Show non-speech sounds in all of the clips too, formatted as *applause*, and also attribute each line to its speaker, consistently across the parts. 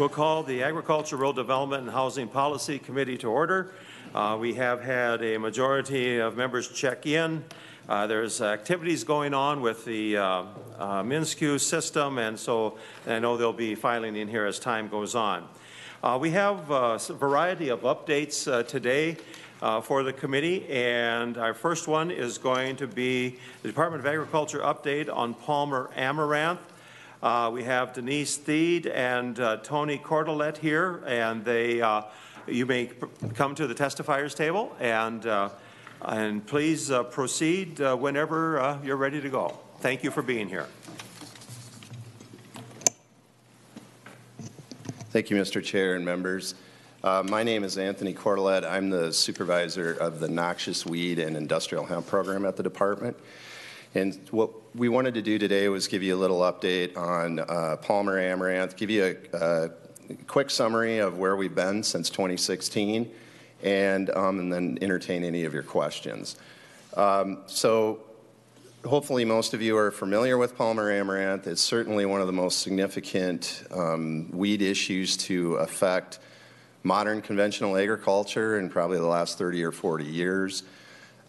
Speaker 1: We'll call the Agriculture, Development, and Housing Policy Committee to order. Uh, we have had a majority of members check in. Uh, there's activities going on with the uh, uh, MnSCU system, and so I know they'll be filing in here as time goes on. Uh, we have uh, a variety of updates uh, today uh, for the committee, and our first one is going to be the Department of Agriculture update on Palmer Amaranth. Uh, we have Denise Thiede and uh, Tony Cortilet here, and they, uh, you may come to the testifiers table, and, uh, and please uh, proceed uh, whenever you're ready to go. Thank you for being here.
Speaker 2: Thank you, Mr. Chair and members. My name is Anthony Cortilet. I'm the supervisor of the noxious weed and industrial hemp program at the department. And what we wanted to do today was give you a little update on uh, Palmer Amaranth, give you a, a, quick summary of where we've been since 2016, and, um, and then entertain any of your questions. Um, so hopefully most of you are familiar with Palmer Amaranth. It's certainly one of the most significant um, weed issues to affect modern conventional agriculture in probably the last 30 or 40 years.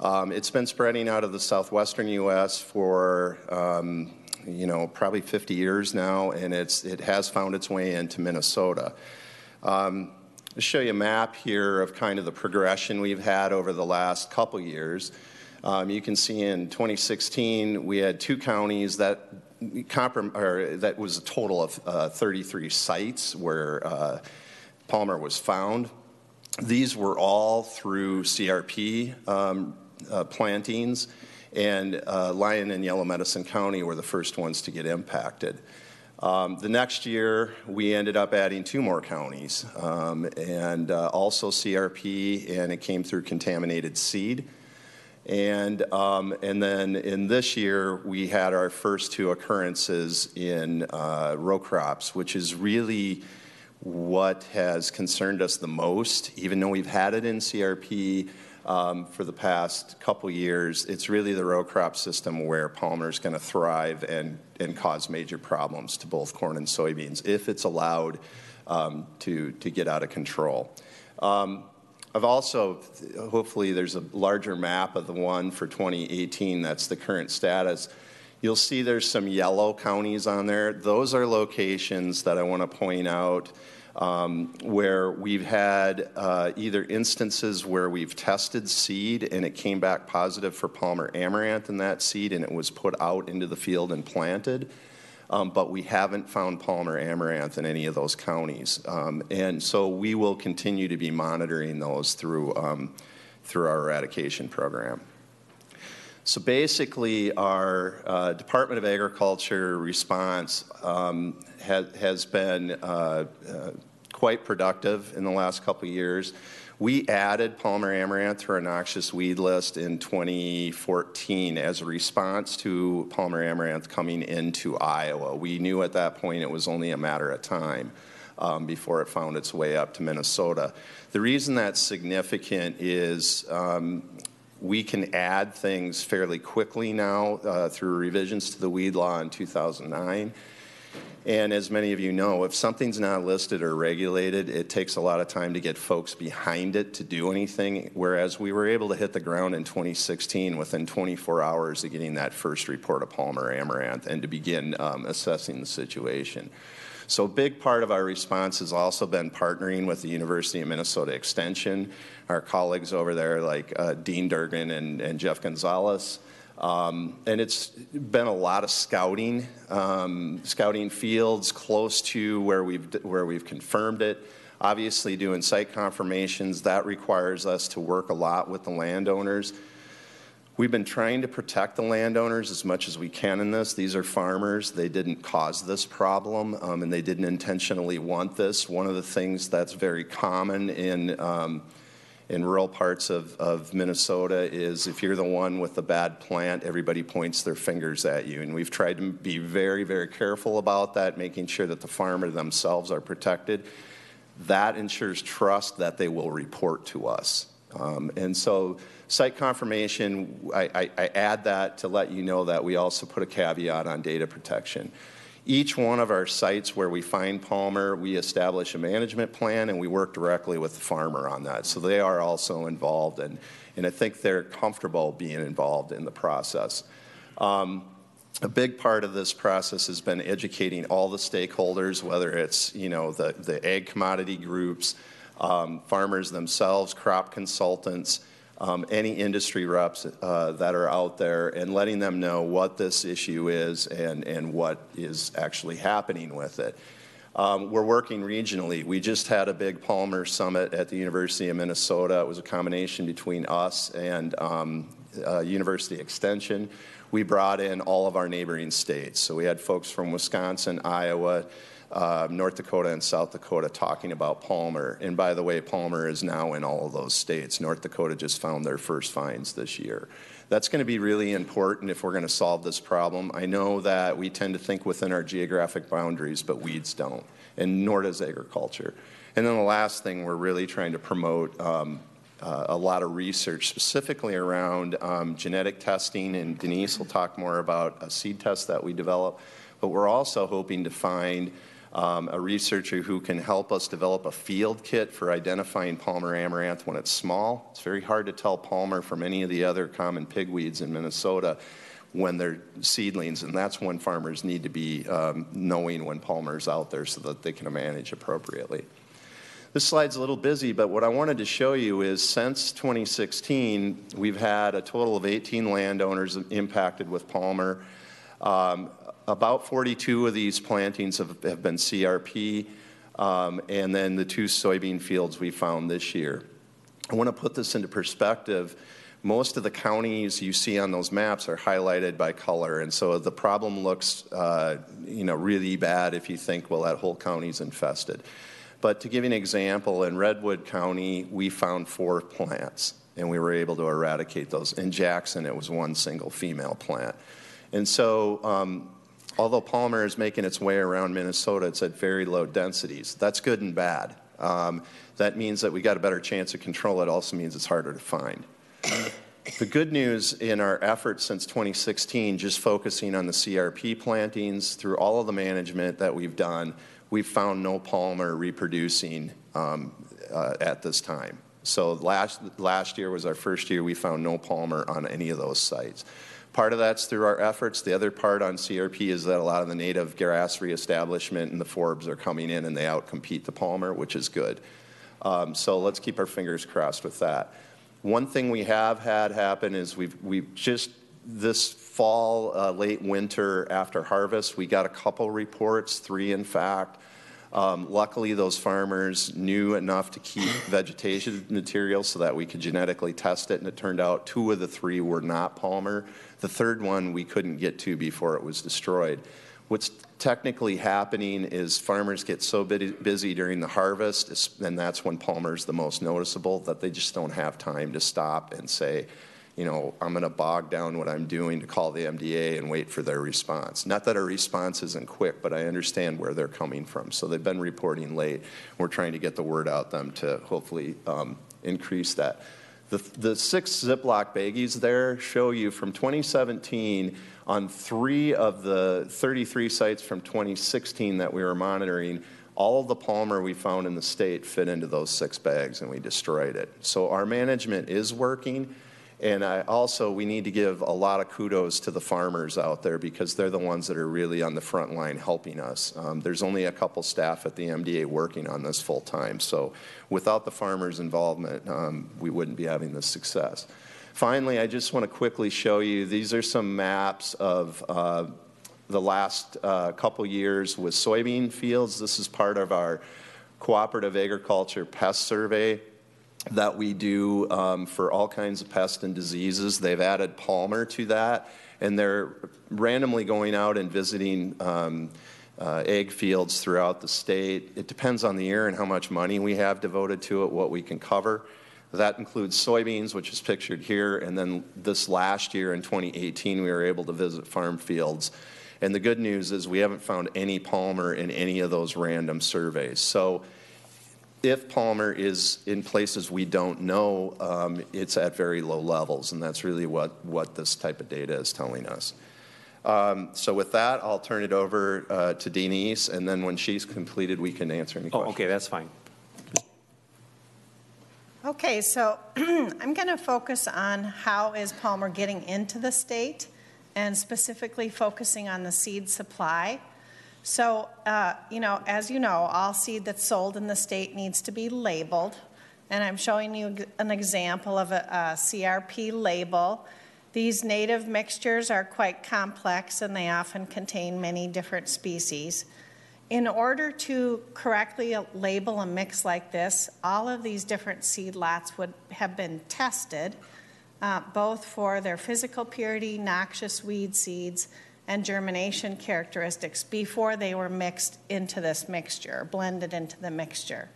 Speaker 2: Um, it's been spreading out of the southwestern U.S. for um, you know probably 50 years now, and it's it has found its way into Minnesota. Um, I'll show you a map here of kind of the progression we've had over the last couple years. Um, you can see in 2016 we had two counties that that was a total of uh, 33 sites where uh, Palmer was found. These were all through CRP um, uh, plantings, and uh, Lyon and Yellow Medicine County were the first ones to get impacted. Um, the next year, we ended up adding two more counties, um, and uh, also CRP, and it came through contaminated seed. And, um, and then in this year, we had our first two occurrences in uh, row crops, which is really what has concerned us the most. Even though we've had it in CRP, um, for the past couple years, it's really the row crop system where Palmer is going to thrive and, and cause major problems to both corn and soybeans if it's allowed um, to, to get out of control. Um, I've also, hopefully, there's a larger map of the one for 2018 that's the current status. You'll see there's some yellow counties on there. Those are locations that I want to point out um, where we've had uh, either instances where we've tested seed and it came back positive for Palmer amaranth in that seed and it was put out into the field and planted. Um, but we haven't found Palmer amaranth in any of those counties. Um, and so we will continue to be monitoring those through, um, through our eradication program. So basically, our uh, Department of Agriculture response um, ha has been uh, uh, quite productive in the last couple of years. We added Palmer amaranth to our noxious weed list in 2014 as a response to Palmer amaranth coming into Iowa. We knew at that point it was only a matter of time. Um, before it found its way up to Minnesota. The reason that's significant is um, we can add things fairly quickly now uh, through revisions to the weed law in 2009. And as many of you know, if something's not listed or regulated, it takes a lot of time to get folks behind it to do anything. Whereas we were able to hit the ground in 2016 within 24 hours of getting that first report of Palmer amaranth and to begin um, assessing the situation. So a big part of our response has also been partnering with the University of Minnesota Extension, our colleagues over there like uh, Dean Durgan and, and Jeff Gunsolus. Um, and it's been a lot of scouting, um, scouting fields close to where we've, where we've confirmed it. Obviously, doing site confirmations, that requires us to work a lot with the landowners. We've been trying to protect the landowners as much as we can in this. These are farmers. They didn't cause this problem, um, and they didn't intentionally want this. One of the things that's very common in um, in rural parts of, of Minnesota is if you're the one with the bad plant, everybody points their fingers at you. And we've tried to be very, very careful about that, making sure that the farmer themselves are protected. That ensures trust that they will report to us. Um, and so, site confirmation, I, I, I add that to let you know that we also put a caveat on data protection Each one of our sites where we find Palmer, we establish a management plan and we work directly with the farmer on that. So they are also involved, and, and I think they're comfortable being involved in the process. Um, a big part of this process has been educating all the stakeholders, whether it's you know the, the ag commodity groups, um, farmers themselves, crop consultants, um, any industry reps uh, that are out there, and letting them know what this issue is and, and what is actually happening with it. Um, we're working regionally. We just had a big Palmer Summit at the University of Minnesota. It was a combination between us and um, uh, University Extension. We brought in all of our neighboring states. So we had folks from Wisconsin, Iowa, uh, North Dakota and South Dakota talking about Palmer. And by the way, Palmer is now in all of those states. North Dakota just found their first finds this year. That's going to be really important if we're going to solve this problem. I know that we tend to think within our geographic boundaries, but weeds don't, and nor does agriculture. And then the last thing we're really trying to promote um, uh, a lot of research specifically around um, genetic testing, and Denise will talk more about a seed test that we develop. But we're also hoping to find um, a researcher who can help us develop a field kit for identifying Palmer amaranth when it's small. It's very hard to tell Palmer from any of the other common pigweeds in Minnesota when they're seedlings, and that's when farmers need to be um, knowing when Palmer's out there so that they can manage appropriately. This slide's a little busy, but what I wanted to show you is since 2016, we've had a total of 18 landowners impacted with Palmer. Um, about 42 of these plantings have, have been CRP, um, and then the two soybean fields we found this year. I want to put this into perspective. Most of the counties you see on those maps are highlighted by color, and so the problem looks, uh, you know, really bad if you think, well, that whole county's infested. But to give you an example, in Redwood County, we found four plants, and we were able to eradicate those. In Jackson, it was one single female plant. And so um, although Palmer is making its way around Minnesota, it's at very low densities. That's good and bad. Um, that means that we got a better chance of control. It also means it's harder to find. the good news in our efforts since 2016, just focusing on the CRP plantings through all of the management that we've done, we've found no Palmer reproducing um, uh, at this time. So last, last year was our first year we found no Palmer on any of those sites. Part of that's through our efforts. The other part on CRP is that a lot of the native grass reestablishment and the forbs are coming in and they outcompete the Palmer, which is good. Um, so let's keep our fingers crossed with that. One thing we have had happen is we've, we've just this fall, uh, late winter after harvest, we got a couple reports, three in fact, um, luckily, those farmers knew enough to keep *laughs* vegetation material so that we could genetically test it, and it turned out two of the three were not Palmer. The third one we couldn't get to before it was destroyed. What's technically happening is farmers get so busy during the harvest, and that's when Palmer's the most noticeable, that they just don't have time to stop and say, you know, I'm going to bog down what I'm doing to call the MDA and wait for their response. Not that our response isn't quick, but I understand where they're coming from. So they've been reporting late. We're trying to get the word out them to hopefully um, increase that. The, the six Ziploc baggies there show you from 2017 on three of the 33 sites from 2016 that we were monitoring, all of the Palmer we found in the state fit into those six bags and we destroyed it. So our management is working. And I also, we need to give a lot of kudos to the farmers out there because they're the ones that are really on the front line helping us. Um, there's only a couple staff at the MDA working on this full time. So without the farmers' involvement, um, we wouldn't be having this success. Finally, I just want to quickly show you, these are some maps of uh, the last uh, couple years with soybean fields. This is part of our cooperative agriculture pest survey that we do um, for all kinds of pests and diseases. They've added Palmer to that, and they're randomly going out and visiting um, uh, ag fields throughout the state. It depends on the year and how much money we have devoted to it, what we can cover. That includes soybeans, which is pictured here, and then this last year in 2018, we were able to visit farm fields. And the good news is we haven't found any Palmer in any of those random surveys. So if Palmer is in places we don't know, um, it's at very low levels, and that's really what, what this type of data is telling us. Um, So with that, I'll turn it over uh, to Denise, and then when she's completed, we can answer any
Speaker 1: Oh,
Speaker 2: questions.
Speaker 1: okay, that's fine.
Speaker 3: Okay, so *clears throat* I'm going to focus on how is Palmer getting into the state and specifically focusing on the seed supply. So, uh, you know, as you know, all seed that's sold in the state needs to be labeled. And I'm showing you an example of a, a CRP label. These native mixtures are quite complex and they often contain many different species. In order to correctly label a mix like this, all of these different seed lots would have been tested, uh, both for their physical purity, noxious weed seeds, and germination characteristics before they were mixed into this mixture, blended into the mixture.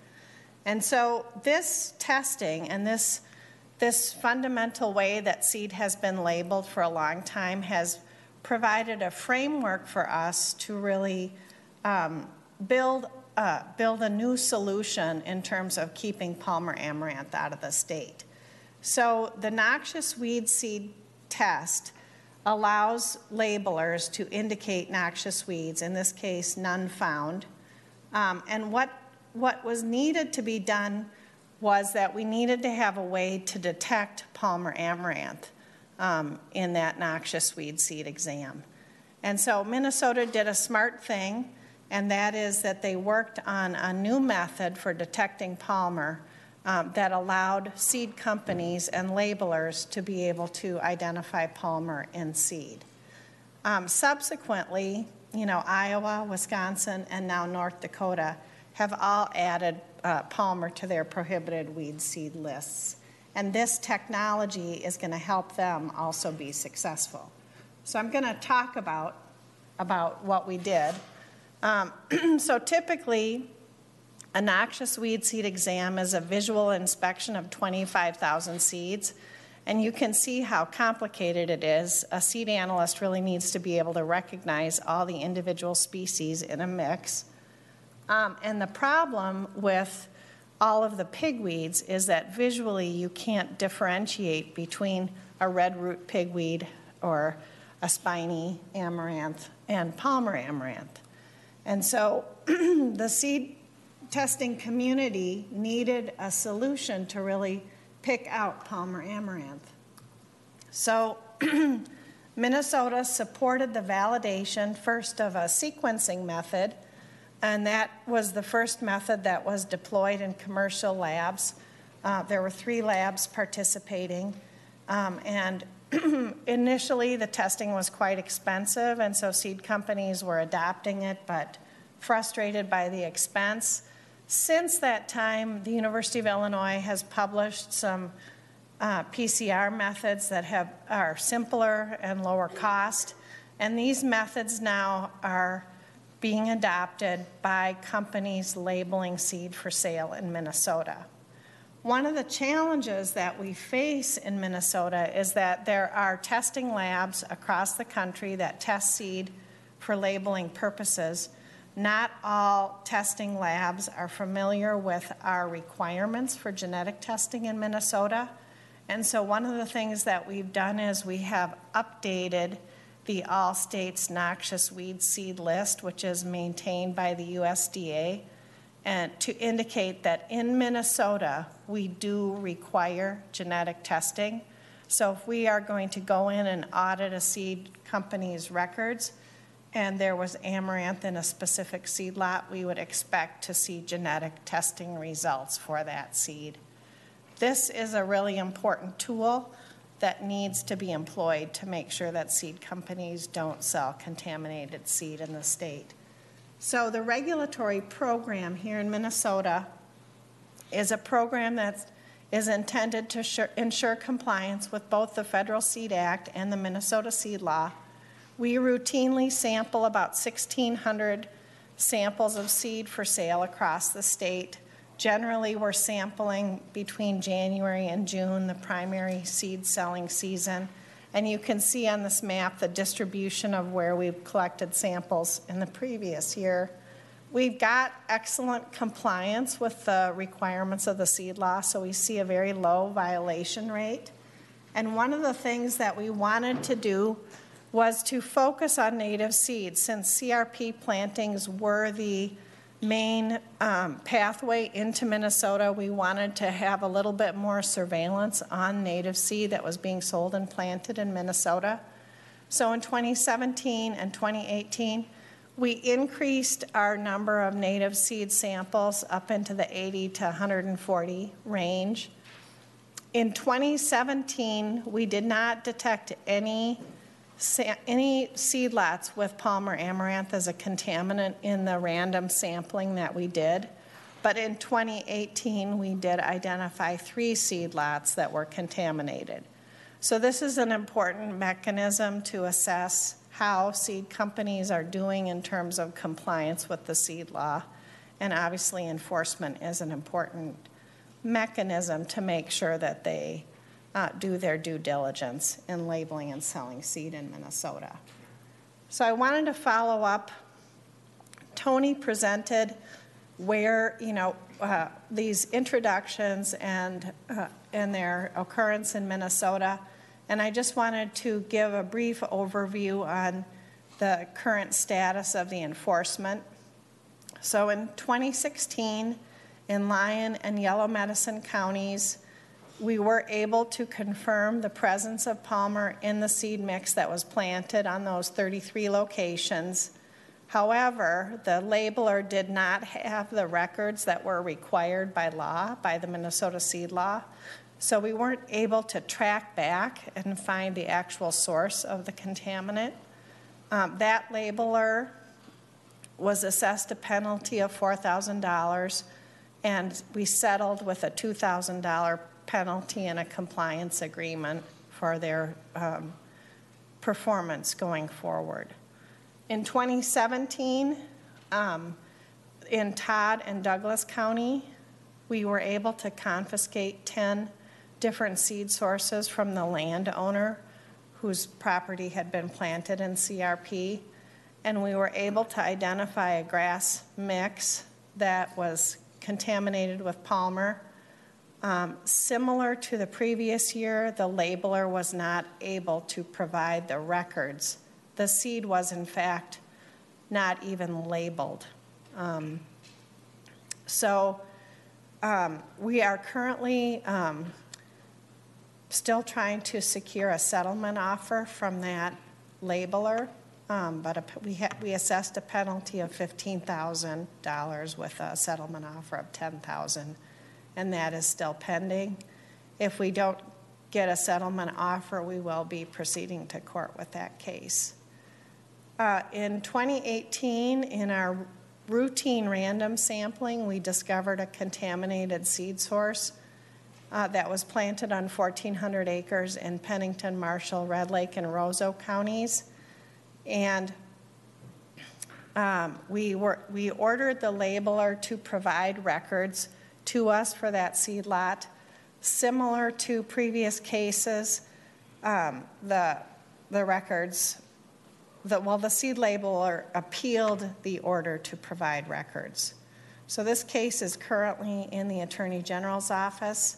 Speaker 3: And so this testing and this, this fundamental way that seed has been labeled for a long time has provided a framework for us to really um, build, uh, build a new solution in terms of keeping Palmer amaranth out of the state. So the noxious weed seed test allows labelers to indicate noxious weeds, in this case, none found. Um, and what, what was needed to be done was that we needed to have a way to detect Palmer amaranth um, in that noxious weed seed exam. And so Minnesota did a smart thing, and that is that they worked on a new method for detecting Palmer um, that allowed seed companies and labelers to be able to identify Palmer in seed. Um, subsequently, you know, Iowa, Wisconsin, and now North Dakota have all added uh, Palmer to their prohibited weed seed lists. And this technology is going to help them also be successful. So I'm going to talk about, about what we did. Um, *clears throat* so typically, a noxious weed seed exam is a visual inspection of 25,000 seeds, and you can see how complicated it is. A seed analyst really needs to be able to recognize all the individual species in a mix. Um, and the problem with all of the pigweeds is that visually you can't differentiate between a red root pigweed or a spiny amaranth and Palmer amaranth. And so *clears throat* the seed testing community needed a solution to really pick out Palmer amaranth. So *clears throat* Minnesota supported the validation first of a sequencing method, and that was the first method that was deployed in commercial labs. Uh, there were three labs participating, um, and *clears throat* initially the testing was quite expensive, and so seed companies were adopting it, but frustrated by the expense. Since that time, the University of Illinois has published some uh, PCR methods that have, are simpler and lower cost, and these methods now are being adopted by companies labeling seed for sale in Minnesota. One of the challenges that we face in Minnesota is that there are testing labs across the country that test seed for labeling purposes not all testing labs are familiar with our requirements for genetic testing in Minnesota. And so, one of the things that we've done is we have updated the All States Noxious Weed Seed List, which is maintained by the USDA, and to indicate that in Minnesota we do require genetic testing. So, if we are going to go in and audit a seed company's records, and there was amaranth in a specific seed lot, we would expect to see genetic testing results for that seed. This is a really important tool that needs to be employed to make sure that seed companies don't sell contaminated seed in the state. So, the regulatory program here in Minnesota is a program that is intended to ensure compliance with both the Federal Seed Act and the Minnesota Seed Law we routinely sample about 1,600 samples of seed for sale across the state. Generally, we're sampling between January and June, the primary seed selling season. And you can see on this map the distribution of where we've collected samples in the previous year. We've got excellent compliance with the requirements of the seed law, so we see a very low violation rate. And one of the things that we wanted to do was to focus on native seeds since CRP plantings were the main um, pathway into Minnesota. We wanted to have a little bit more surveillance on native seed that was being sold and planted in Minnesota. So in 2017 and 2018, we increased our number of native seed samples up into the 80 to 140 range. In 2017, we did not detect any any seed lots with Palmer amaranth as a contaminant in the random sampling that we did. But in 2018, we did identify three seed lots that were contaminated. So this is an important mechanism to assess how seed companies are doing in terms of compliance with the seed law. And obviously, enforcement is an important mechanism to make sure that they uh, do their due diligence in labeling and selling seed in Minnesota. So I wanted to follow up. Tony presented where, you know, uh, these introductions and, uh, and their occurrence in Minnesota. And I just wanted to give a brief overview on the current status of the enforcement. So in 2016, in Lyon and Yellow Medicine counties, we were able to confirm the presence of Palmer in the seed mix that was planted on those 33 locations. However, the labeler did not have the records that were required by law, by the Minnesota seed law. So we weren't able to track back and find the actual source of the contaminant. Um, that labeler was assessed a penalty of $4,000, and we settled with a $2,000 penalty and a compliance agreement for their um, performance going forward. In 2017, um, in Todd and Douglas County, we were able to confiscate 10 different seed sources from the landowner whose property had been planted in CRP, and we were able to identify a grass mix that was contaminated with Palmer. Um, similar to the previous year, the labeler was not able to provide the records. The seed was, in fact, not even labeled. Um, so um, we are currently um, still trying to secure a settlement offer from that labeler, um, but a, we, ha- we assessed a penalty of $15,000 with a settlement offer of 10000 and that is still pending. If we don't get a settlement offer, we will be proceeding to court with that case. Uh, in 2018, in our routine random sampling, we discovered a contaminated seed source uh, that was planted on 1,400 acres in Pennington, Marshall, Red Lake, and Roseau counties. And um, we, were, we ordered the labeler to provide records to us for that seed lot. Similar to previous cases, um, the, the records, the, well, the seed labeler appealed the order to provide records. So this case is currently in the Attorney General's office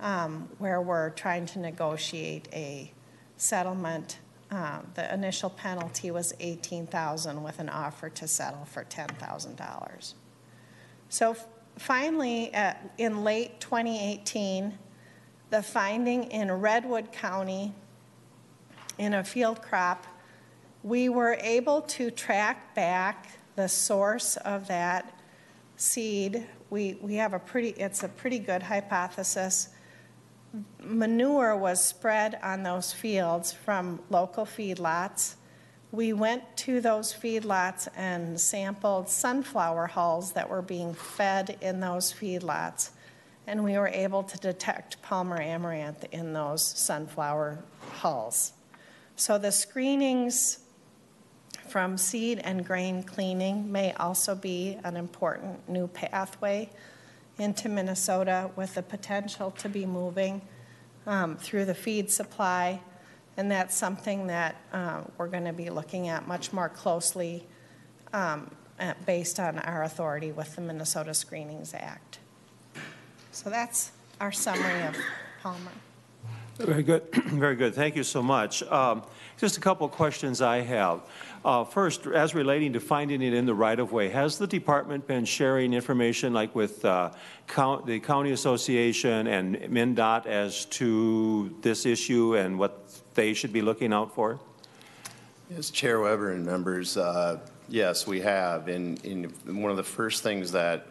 Speaker 3: um, where we're trying to negotiate a settlement. Uh, the initial penalty was 18000 with an offer to settle for $10,000. So finally, at, in late 2018, the finding in Redwood County in a field crop, we were able to track back the source of that seed. We, we have a pretty, it's a pretty good hypothesis manure was spread on those fields from local feedlots. We went to those feedlots and sampled sunflower hulls that were being fed in those feedlots, and we were able to detect Palmer amaranth in those sunflower hulls. So the screenings from seed and grain cleaning may also be an important new pathway into Minnesota with the potential to be moving um, through the feed supply. And that's something that uh, we're going to be looking at much more closely um, based on our authority with the Minnesota Screenings Act. So that's our summary of Palmer.
Speaker 1: Very good, *clears throat* very good. Thank you so much. Um, Just a couple of questions I have. Uh, First, as relating to finding it in the right-of-way, has the department been sharing information like with uh, count- the county association and MnDOT as to this issue and what they should be looking out for?
Speaker 2: Yes, Chair Weber and members, uh, yes, we have. And, and one of the first things that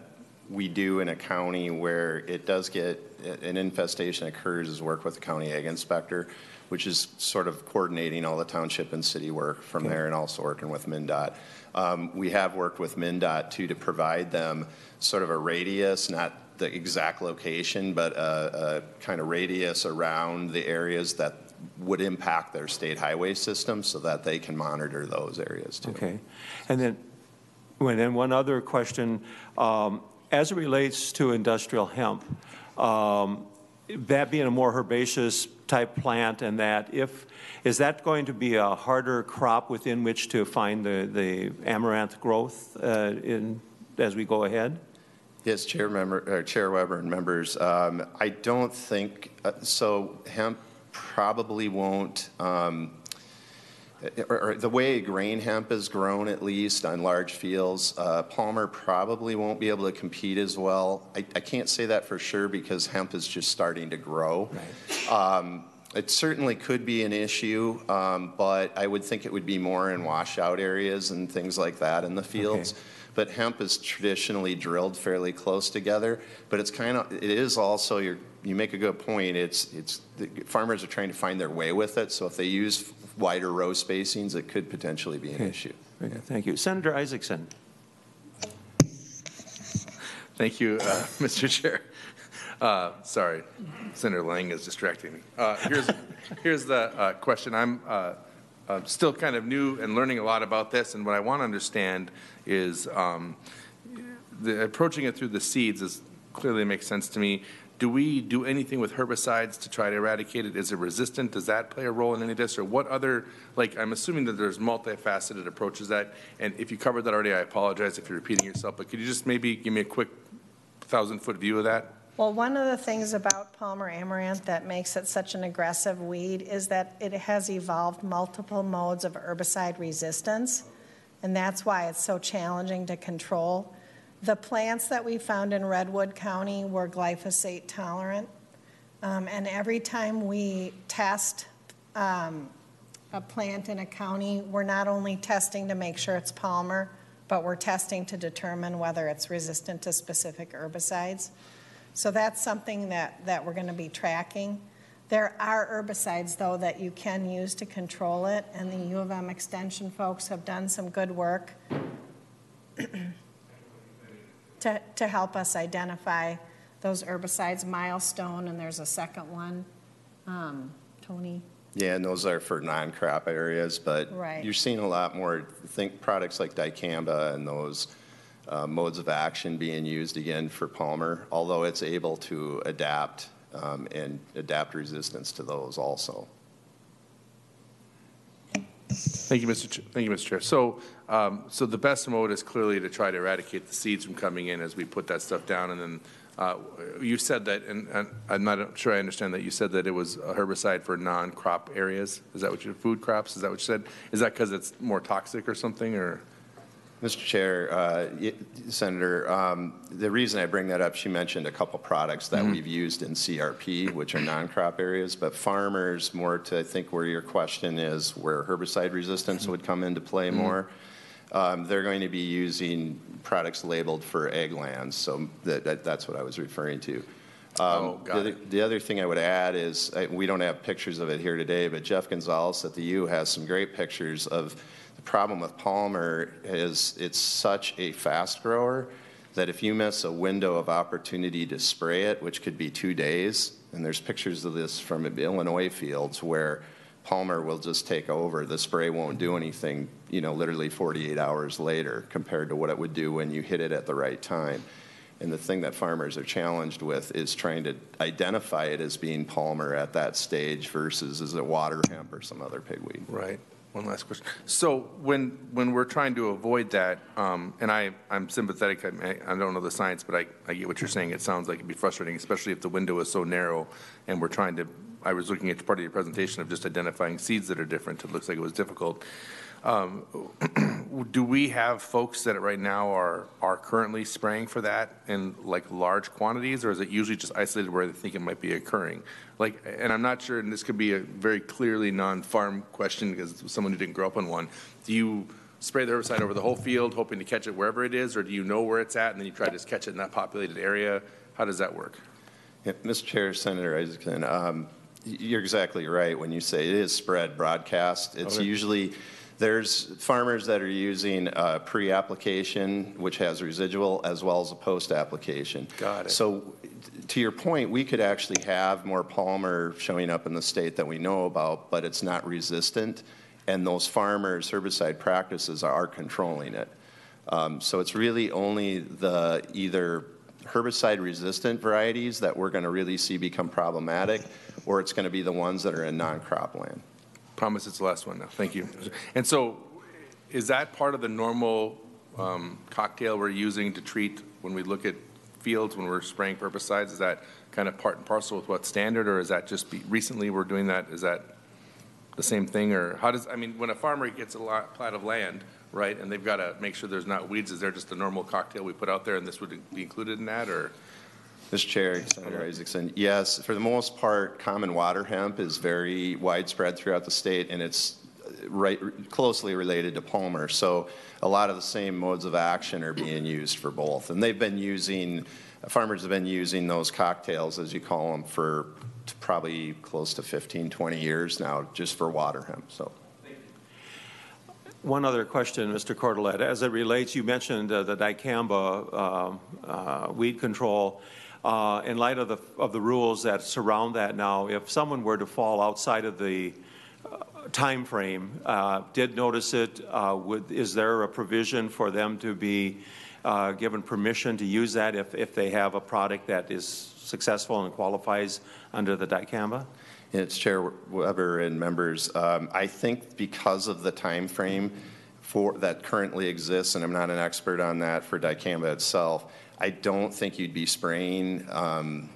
Speaker 2: we do in a county where it does get, an infestation occurs is work with the county ag inspector, which is sort of coordinating all the township and city work from there and also working with MnDOT. Um, we have worked with MnDOT too to provide them sort of a radius, not the exact location, but a, a kind of radius around the areas that would impact their state highway system so that they can monitor those areas too.
Speaker 1: Okay. And then, and then one other question, um, as it relates to industrial hemp, um, that being a more herbaceous type plant and that if, is that going to be a harder crop within which to find the, the amaranth growth uh, in, as we go ahead?
Speaker 2: Yes, Chair member, Chair Weber and members, um, I don't think, uh, so hemp probably won't, um, or, or the way grain hemp is grown at least on large fields, uh, Palmer probably won't be able to compete as well. I, I can't say that for sure because hemp is just starting to grow. Um, it certainly could be an issue, um, but I would think it would be more in washout areas and things like that in the fields. But hemp is traditionally drilled fairly close together. But it's kind of, it is also, you're, you make a good point. It's, it's, the farmers are trying to find their way with it. So if they use wider row spacings, it could potentially be an
Speaker 1: Okay.
Speaker 2: issue.
Speaker 1: Very good, Thank you. Senator Isaacson.
Speaker 4: Thank you, uh, *laughs* Mr. Chair. Uh, Sorry, Senator Lang is distracting me. Uh, Here's, here's the uh, question. I'm uh, uh, still kind of new and learning a lot about this, and what I want to understand is, um, the, approaching it through the seeds is, clearly makes sense to me. Do we do anything with herbicides to try to eradicate it? Is it resistant? Does that play a role in any of this? Or what other, like, I'm assuming that there's multifaceted approaches that, and if you covered that already, I apologize if you're repeating yourself, but could you just maybe give me a quick thousand-foot view of that?
Speaker 3: Well, one of the things about Palmer amaranth that makes it such an aggressive weed is that it has evolved multiple modes of herbicide resistance, and that's why it's so challenging to control. The plants that we found in Redwood County were glyphosate tolerant, um, and every time we test um, a plant in a county, we're not only testing to make sure it's Palmer, but we're testing to determine whether it's resistant to specific herbicides. So that's something that, that we're going to be tracking. There are herbicides, though, that you can use to control it, and the U of M Extension folks have done some good work *clears throat* to, to help us identify those herbicides. Milestone, and there's a second one. Um, Tony?
Speaker 2: Yeah, and those are for non-crop areas, but
Speaker 3: Right.
Speaker 2: you're seeing a lot more, think products like dicamba and those uh, modes of action being used again for Palmer, although it's able to adapt um, and adapt resistance to those also.
Speaker 4: Thank you, Mr. Ch- Thank you, Mr. Chair. So, um, so the best mode is clearly to try to eradicate the seeds from coming in as we put that stuff down, and then, uh, you said that, and, and I'm not sure I understand that, you said that it was a herbicide for non-crop areas? Is that what you, food crops, is that what you said? Is that because it's more toxic or something, or?
Speaker 2: Mr. Chair, uh, Senator, um, the reason I bring that up, she mentioned a couple products that we've used in CRP, which are non-crop areas, but farmers, more to, I think where your question is, where herbicide resistance would come into play more, um, they're going to be using products labeled for ag lands, so that, that- that's what I was referring to.
Speaker 4: Oh,
Speaker 2: Um,
Speaker 4: got
Speaker 2: the other-. The other thing I would add is, uh, we don't have pictures of it here today, but Jeff Gunsolus at the U has some great pictures of, problem with Palmer is it's such a fast grower that if you miss a window of opportunity to spray it, which could be two days, and there's pictures of this from Illinois fields where Palmer will just take over, the spray won't do anything, you know, literally 48 hours later compared to what it would do when you hit it at the right time. And the thing that farmers are challenged with is trying to identify it as being Palmer at that stage versus is it water hemp or some other pigweed.
Speaker 4: Right. One last question. So when, when we're trying to avoid that, um, and I, I'm sympathetic, I, I don't know the science, but I, I get what you're saying. It sounds like it'd be frustrating, especially if the window is so narrow and we're trying to I was looking at part of your presentation of just identifying seeds that are different. It looks like it was difficult. Um, *clears throat* Do we have folks that right now are, are currently spraying for that in like large quantities? Or is it usually just isolated where they think it might be occurring? Like, and I'm not sure, and this could be a very clearly non-farm question because someone who didn't grow up on one. Do you spray the herbicide over the whole field, hoping to catch it wherever it is? Or do you know where it's at and then you try to just catch it in that populated area? How does that work?
Speaker 2: Yeah, Mr. Chair, Senator Isaacson, um, you're exactly right when you say it is spread broadcast. It's
Speaker 4: Okay.
Speaker 2: usually, there's farmers that are using uh, pre-application, which has residual, as well as a post-application.
Speaker 4: Got it.
Speaker 2: So to your point, we could actually have more Palmer showing up in the state that we know about, but it's not resistant, and those farmers' herbicide practices are controlling it. Um, So it's really only the either herbicide-resistant varieties that we're going to really see become problematic, or it's going to be the ones that are in non-crop land.
Speaker 4: Promise it's the last one now. Thank you. And so is that part of the normal um, cocktail we're using to treat when we look at fields, when we're spraying herbicides? Is that kind of part and parcel with what's standard, or is that just be- recently we're doing that? Is that the same thing, or how does, I mean, when a farmer gets a lot, plat of land, right, and they've got to make sure there's not weeds, is there just a normal cocktail we put out there, and this would be included in that, or?
Speaker 2: Mr. Chair, Senator Isaacson, yes, for the most part, common water hemp is very widespread throughout the state, and it's uh, right, closely related to Palmer. So a lot of the same modes of action are being used for both. And they've been using, farmers have been using those cocktails, as you call them, for probably close to 15, 20 years now, just for water hemp, so.
Speaker 1: One other question, Mr. Cortilet. As it relates, you mentioned uh, the dicamba um, uh, weed control. Uh, In light of the, of the rules that surround that now, if someone were to fall outside of the uh, timeframe, uh, did notice it, uh, would, is there a provision for them to be uh, given permission to use that if, if they have a product that is successful and qualifies under the dicamba?
Speaker 2: It's Chair Weber and members. Um, I think because of the time frame for, that currently exists, and I'm not an expert on that for dicamba itself, I don't think you'd be spraying um,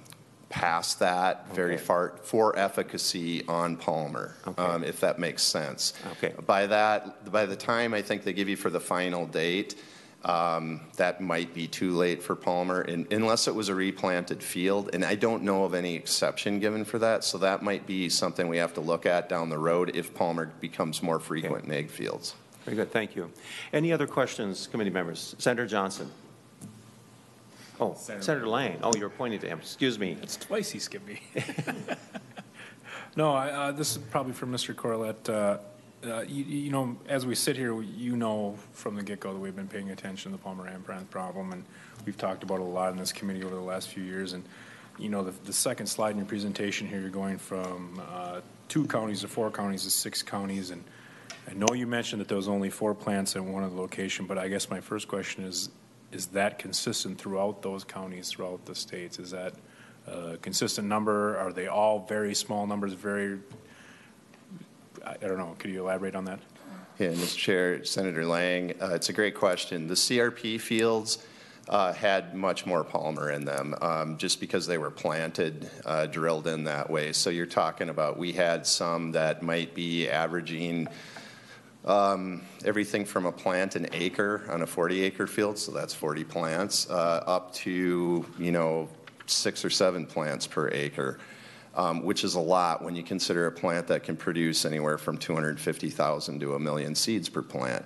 Speaker 2: past that very
Speaker 1: Okay.
Speaker 2: far for efficacy on Palmer,
Speaker 1: Okay.
Speaker 2: um, if that makes sense.
Speaker 1: Okay.
Speaker 2: By that, by the time I think they give you for the final date, um, that might be too late for Palmer, un- unless it was a replanted field. And I don't know of any exception given for that, so that might be something we have to look at down the road if Palmer becomes more frequent in ag fields.
Speaker 1: Very good, thank you. Any other questions, committee members? Senator Johnson? Oh, Senator Lang. Oh, you're pointing to him. Excuse me.
Speaker 5: It's twice he skipped me. *laughs* No, I, uh, this is probably for Mr. Corlett. Uh, uh, you, you know, as we sit here, you know from the get-go that we've been paying attention to the Palmer Amaranth problem, and we've talked about it a lot in this committee over the last few years. And, you know, the, the second slide in your presentation here, you're going from uh, two counties to four counties to six counties. And I know you mentioned that there was only four plants in one of the location, but I guess my first question is, is that consistent throughout those counties, throughout the states? Is that a consistent number? Are they all very small numbers, very, I don't know, could you elaborate on that?
Speaker 2: Yeah, Mr. Chair, Senator Lang, uh, it's a great question. The CRP fields uh, had much more Palmer in them, um, just because they were planted, uh, drilled in that way. So you're talking about, we had some that might be averaging um, everything from a plant an acre on a 40-acre field, so that's 40 plants, uh, up to, you know, six or seven plants per acre, um, which is a lot when you consider a plant that can produce anywhere from 250,000 to a million seeds per plant.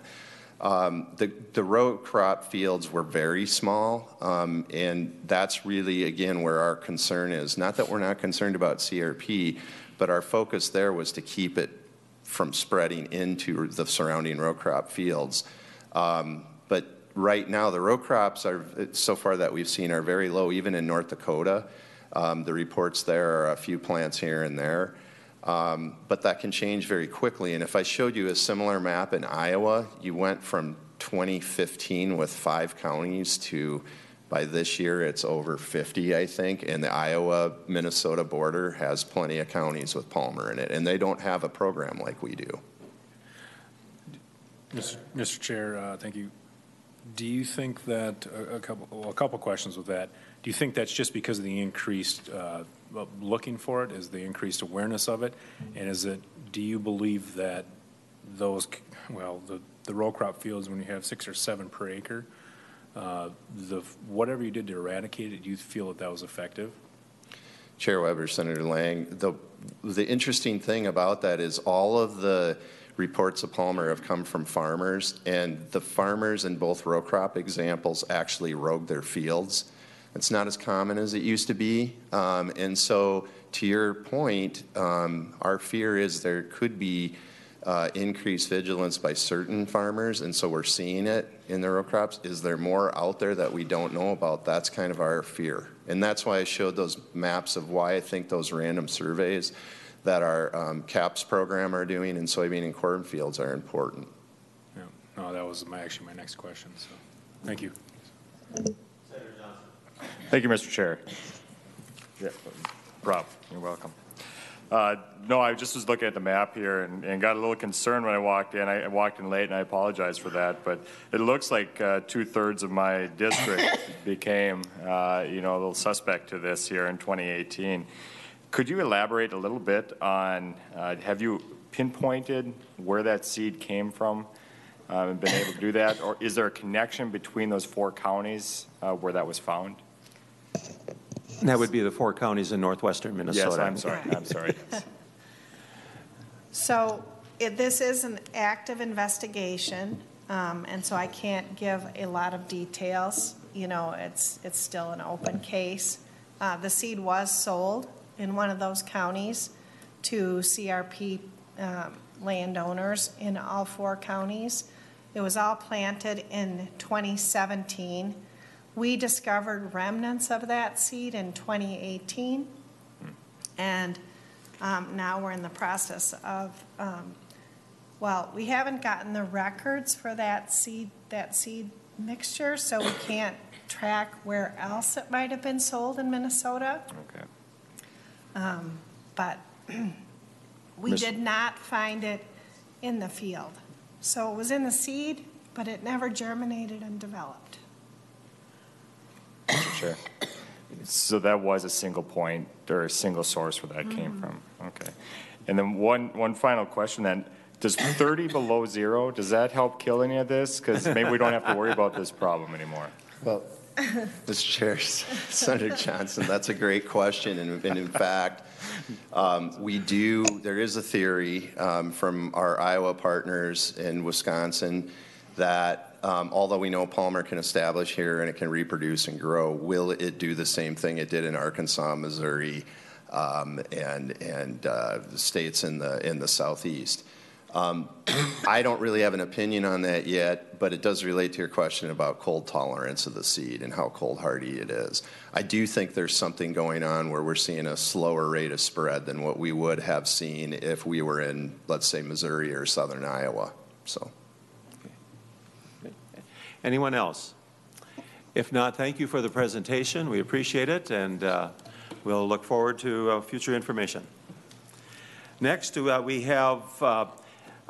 Speaker 2: Um, the, the row crop fields were very small, um, and that's really, again, where our concern is. Not that we're not concerned about CRP, but our focus there was to keep it from spreading into the surrounding row crop fields. Um, but right now, the row crops are, so far that we've seen, are very low, even in North Dakota. Um, the reports there are a few plants here and there. Um, but that can change very quickly. And if I showed you a similar map in Iowa, you went from 2015 with five counties to by this year it's over 50, I think. And the Iowa Minnesota border has plenty of counties with Palmer in it, and they don't have a program like we do.
Speaker 5: Mr. Mr. Chair, uh, thank you. Do you think that, a a couple, well, a couple questions with that. Do you think that's just because of the increased uh, uh, looking for it? Is the increased awareness of it? And is it, do you believe that those, well, the, the row crop fields, when you have six or seven per acre, uh, the, whatever you did to eradicate it, do you feel that that was effective?
Speaker 2: Chair Weber, Senator Lang, the, the interesting thing about that is all of the reports of Palmer have come from farmers, and the farmers in both row crop examples actually rogue their fields. It's not as common as it used to be. Um, and so, to your point, um, our fear is there could be uh, increased vigilance by certain farmers, and so we're seeing it in the row crops. Is there more out there that we don't know about? That's kind of our fear. And that's why I showed those maps of why I think those random surveys that our um, CAPS program are doing in soybean and corn fields are important.
Speaker 5: Yeah, no, that was my, actually my next question, so, thank you. Senator Johnson.
Speaker 6: Thank you, Mr. Chair. Yeah, Rob, you're welcome. Uh, No, I just was looking at the map here and, and got a little concerned when I walked in. I walked in late and I apologize for that, but it looks like uh, two-thirds of my district *laughs* became, uh, you know, a little suspect to this here in 2018. Could you elaborate a little bit on, uh, have you pinpointed where that seed came from? uh, and been able to do that? Or is there a connection between those four counties uh, where that was found?
Speaker 1: That would be the four counties in northwestern Minnesota.
Speaker 6: Yes, I'm sorry, I'm sorry. *laughs*
Speaker 3: So it, this is an active investigation, um, and so I can't give a lot of details. You know, it's, it's still an open case. Uh, the seed was sold in one of those counties to CRP um, landowners in all four counties. It was all planted in 2017. We discovered remnants of that seed in 2018. And um, now we're in the process of, um, well, we haven't gotten the records for that seed, that seed mixture, so we can't track where else it might have been sold in Minnesota.
Speaker 6: Okay.
Speaker 3: But *clears throat* we did not find it in the field. So it was in the seed, but it never germinated and developed.
Speaker 6: Mr. Chair. So that was a single point or a single source where that came from? Okay. And then one, one final question then. Does 30 below zero, does that help kill any of this? Because maybe we don't have to worry about this problem anymore.
Speaker 2: Well, Mr. Chair, Senator Johnson, that's a great question. And and in fact, um, we do, there is a theory um, from our Iowa partners in Wisconsin that although we know Palmer can establish here and it can reproduce and grow, will it do the same thing it did in Arkansas, Missouri, um, and, and uh, the states in the, in the southeast? Um, I don't really have an opinion on that yet, but it does relate to your question about cold tolerance of the seed and how cold hardy it is. I do think there's something going on where we're seeing a slower rate of spread than what we would have seen if we were in, let's say, Missouri or southern Iowa. So.
Speaker 1: Anyone else? If not, thank you for the presentation. We appreciate it, and uh, we'll look forward to uh, future information. Next, uh, we have uh,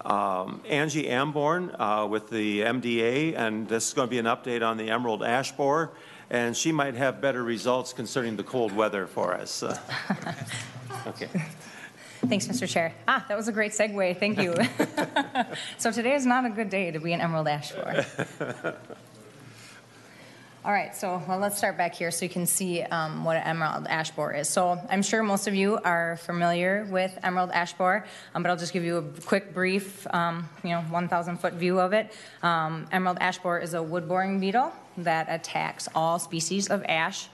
Speaker 1: um, Angie Amborn uh, with the MDA, and this is going to be an update on the emerald ash borer, and she might have better results concerning the cold weather for us. *laughs* Okay.
Speaker 7: Thanks, Mr. Chair. Ah, that was a great segue. Thank you. *laughs* so today is not a good day to be an emerald ash borer. *laughs* All right, so well, let's start back here so you can see um, what an emerald ash borer is. So I'm sure most of you are familiar with emerald ash borer, um, but I'll just give you a quick, brief, um, you know, 1,000 foot view of it. Um, emerald ash borer is a wood boring beetle that attacks all species of ash.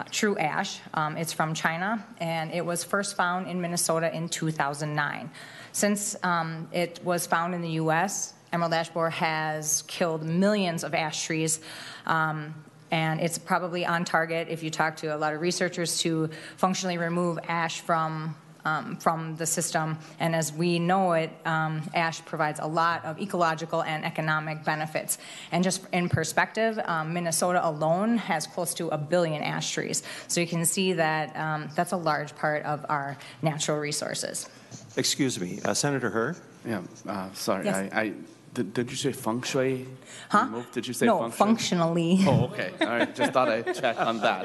Speaker 7: Uh, true ash. Um, it's from China, and it was first found in Minnesota in 2009. Since um, it was found in the U.S., emerald ash borer has killed millions of ash trees. Um, and it's probably on target if you talk to a lot of researchers to functionally remove ash from um, from the system. And as we know it, um, ash provides a lot of ecological and economic benefits. And just in perspective, um, Minnesota alone has close to a billion ash trees. So you can see that um, that's a large part of our natural resources.
Speaker 1: Excuse me, uh, Senator Hawj?
Speaker 8: Yeah, uh, sorry,
Speaker 7: Yes.
Speaker 8: I, I Did, did you say feng shui?
Speaker 7: Huh?
Speaker 8: removed? Did you say
Speaker 7: No,
Speaker 8: feng shui?
Speaker 7: functionally.
Speaker 8: Oh, okay. All right. Just thought I'd check on that.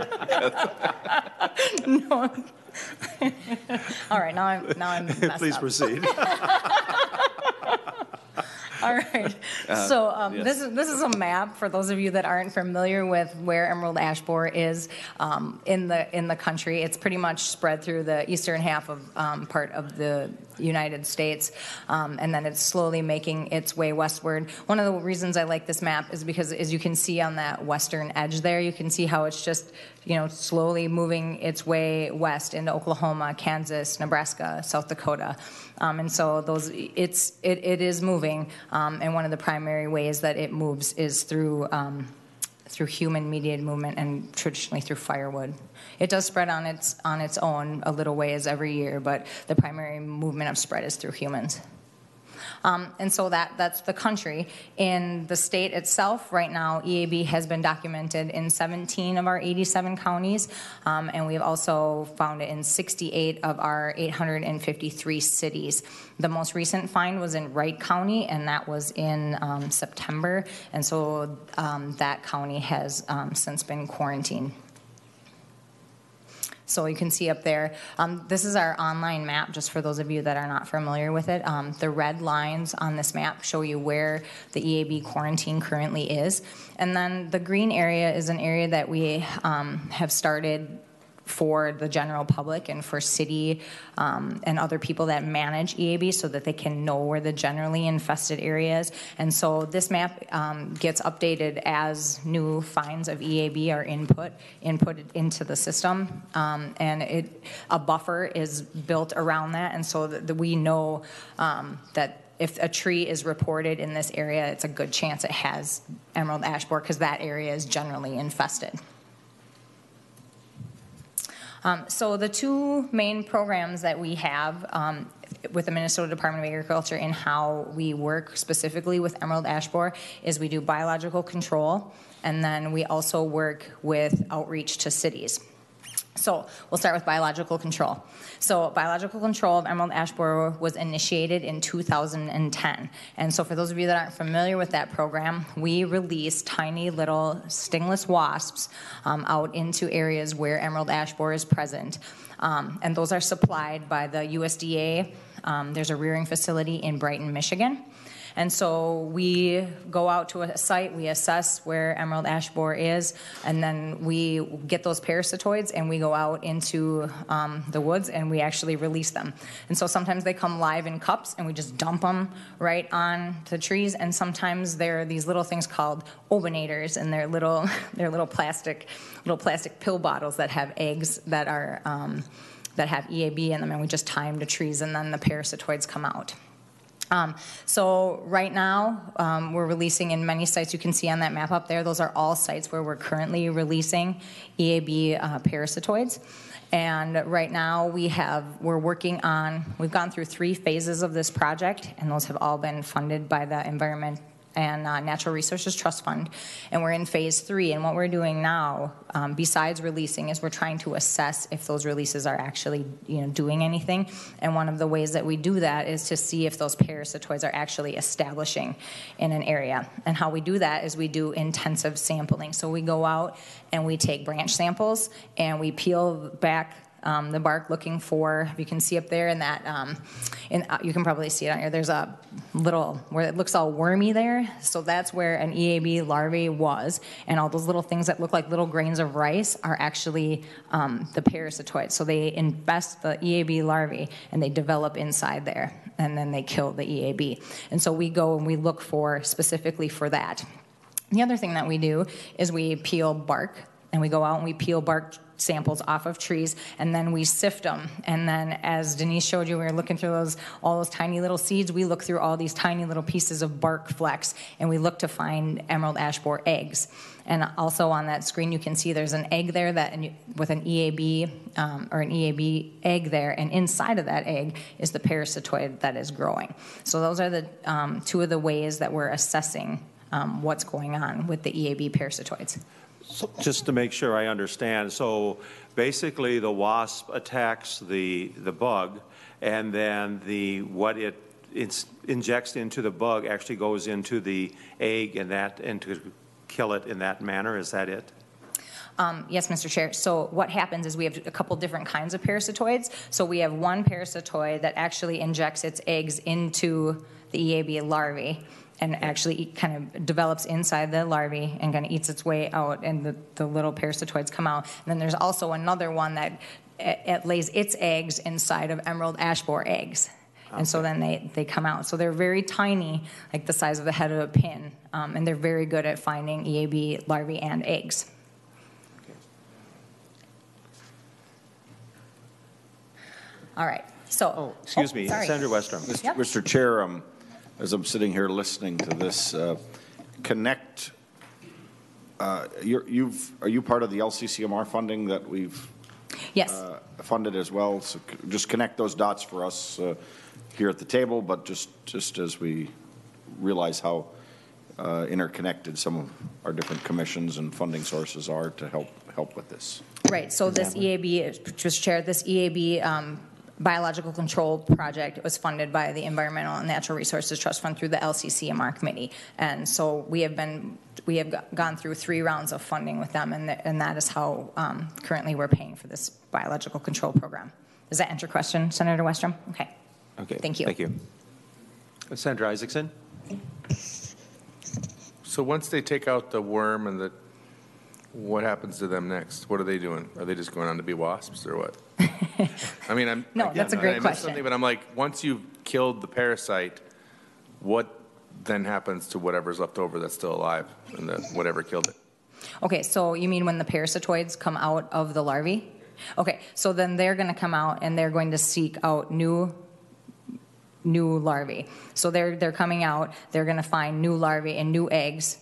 Speaker 8: *laughs*
Speaker 7: No. All right, now I'm, now I'm *laughs*
Speaker 1: Please
Speaker 7: up.
Speaker 1: proceed. *laughs*
Speaker 7: All right. *laughs* So um,
Speaker 8: yes.
Speaker 7: this is this is a map for those of you that aren't familiar with where emerald ash borer is um, in the in the country. It's pretty much spread through the eastern half of um, part of the United States, um, and then it's slowly making its way westward. One of the reasons I like this map is because, as you can see on that western edge there, you can see how it's just you know slowly moving its way west into Oklahoma, Kansas, Nebraska, South Dakota. Um, and so those, it's, it, it is moving, um, and one of the primary ways that it moves is through, um, through human mediated movement and traditionally through firewood. It does spread on its, on its own a little ways every year, but the primary movement of spread is through humans. Um, and so that, that's the country. In the state itself, right now, EAB has been documented in 17 of our 87 counties, um, and we've also found it in 68 of our 853 cities. The most recent find was in Wright County, and that was in um, September, and so um, that county has um, since been quarantined. So you can see up there, um, this is our online map, just for those of you that are not familiar with it. Um, the red lines on this map show you where the EAB quarantine currently is. And then the green area is an area that we um, have started for the general public and for city um, and other people that manage EAB so that they can know where the generally infested areas. And so this map um, gets updated as new finds of EAB are input input into the system, um, and it a buffer is built around that, and so that, that we know um, that. If a tree is reported in this area, it's a good chance it has emerald ash borer because that area is generally infested. Um, so the two main programs that we have um, with the Minnesota Department of Agriculture in how we work specifically with emerald ash borer is we do biological control, and then we also work with outreach to cities. So we'll start with biological control. So biological control of emerald ash borer was initiated in 2010. And so for those of you that aren't familiar with that program, we release tiny little stingless wasps um, out into areas where emerald ash borer is present. Um, and those are supplied by the USDA. Um, there's a rearing facility in Brighton, Michigan. And so we go out to a site, we assess where emerald ash borer is, and then we get those parasitoids and we go out into um, the woods and we actually release them. And so sometimes they come live in cups and we just dump them right on the trees, and sometimes they're these little things called oobinators, and they're little, *laughs* they're little plastic, little plastic pill bottles that have eggs that are. Um, that have EAB in them, and we just tie them to trees, and then the parasitoids come out. Um, so right now, um, we're releasing in many sites. You can see on that map up there. Those are all sites where we're currently releasing EAB uh, parasitoids. And right now, we have we're working on. We've gone through three phases of this project, and those have all been funded by the Environment and uh, Natural Resources Trust Fund, and we're in phase three. And what we're doing now, um, besides releasing, is we're trying to assess if those releases are actually, you know, doing anything. And one of the ways that we do that is to see if those parasitoids are actually establishing in an area. And how we do that is we do intensive sampling. So we go out and we take branch samples and we peel back um, the bark looking for, you can see up there in that, um, in, uh, you can probably see it on here, there's a little, where it looks all wormy there. So that's where an EAB larvae was. And all those little things that look like little grains of rice are actually um, the parasitoids. So they infest the EAB larvae and they develop inside there. And then they kill the EAB. And so we go and we look for specifically for that. The other thing that we do is we peel bark and we go out and we peel bark samples off of trees and then we sift them. And then as denise showed you we were looking through those all those tiny little seeds we look through all these tiny little pieces of bark flecks and we look to find emerald ash borer eggs. And also on that screen you can see there's an egg there that with an eab um, or an eab egg there and inside of that egg is the parasitoid that is growing. So those are the um, two of the ways that we're assessing um, what's going on with the eab parasitoids
Speaker 1: So Just to make sure I understand, so basically the wasp attacks the, the bug, and then the, what it injects into the bug actually goes into the egg and that, and to kill it in that manner, is that it?
Speaker 7: Um, Yes, Mr. Chair. So what happens is we have a couple different kinds of parasitoids. So we have one parasitoid that actually injects its eggs into the EAB larvae and actually eat- kind of develops inside the larvae and kind of eats its way out, and the, the little parasitoids come out. And then there's also another one that it, it lays its eggs inside of emerald ash borer eggs. And so then they, they come out. So they're very tiny, like the size of the head of a pin, um, and they're very good at finding EAB larvae and eggs. All right, so.
Speaker 1: Oh, excuse
Speaker 7: oh,
Speaker 1: me,
Speaker 7: sorry.
Speaker 1: Senator Westrom.
Speaker 7: Yep.
Speaker 9: Mr. Chair, um, as I'm sitting here listening to this, uh, Connect, uh, you're, you've, are you part of the LCCMR funding that we've
Speaker 7: Yes,
Speaker 9: uh, funded as well? So c- just connect those dots for us uh, here at the table, but just, just as we realize how uh, interconnected some of our different commissions and funding sources are to help, help with this.
Speaker 7: right, so this EAB, Mr. Chair, this EAB um, biological control project was funded by the Environmental and Natural Resources Trust Fund through the LCCMR committee. And so we have been, we have gone through three rounds of funding with them, and, th- and that is how um, currently we're paying for this biological control program. Does that answer your question, Senator Westrom? Okay.
Speaker 1: Okay.
Speaker 7: Thank you.
Speaker 1: Thank you. Senator Isaacson?
Speaker 4: So once they take out the worm and the, what happens to them next? What are they doing? Are they just going on to be wasps or what? *laughs* I mean, I'm.
Speaker 7: No, that's a great
Speaker 4: I missed
Speaker 7: question.
Speaker 4: something, But I'm like, once you've killed the parasite, what then happens to whatever's left over that's still alive and the, whatever killed it?
Speaker 7: Okay, so you mean when the parasitoids come out of the larvae? Okay, so then they're going to come out and they're going to seek out new new larvae. So they're they're coming out, they're going to find new larvae and new eggs.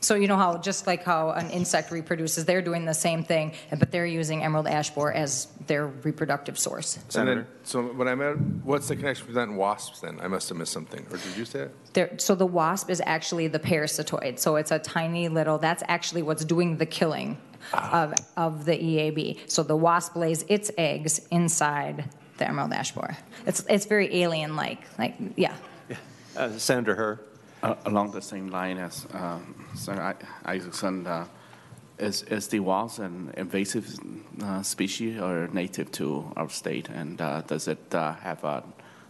Speaker 7: So you know how just like how an insect reproduces, they're doing the same thing, but they're using emerald ash borer as their reproductive source.
Speaker 4: And
Speaker 1: Senator?
Speaker 4: then, so when I meant, what's the connection between that and wasps then? I must have missed something. Or did you say it?
Speaker 7: There, so the wasp is actually the parasitoid. So it's a tiny little. That's actually what's doing the killing of of the EAB. So the wasp lays its eggs inside the emerald ash borer. It's it's very alien like. Like yeah.
Speaker 1: Uh, Senator Hawj?
Speaker 8: Uh, Along the same line as um, Senator Isaacson, uh, is, is the wasp an invasive uh, species or native to our state? And uh, does it uh, have a,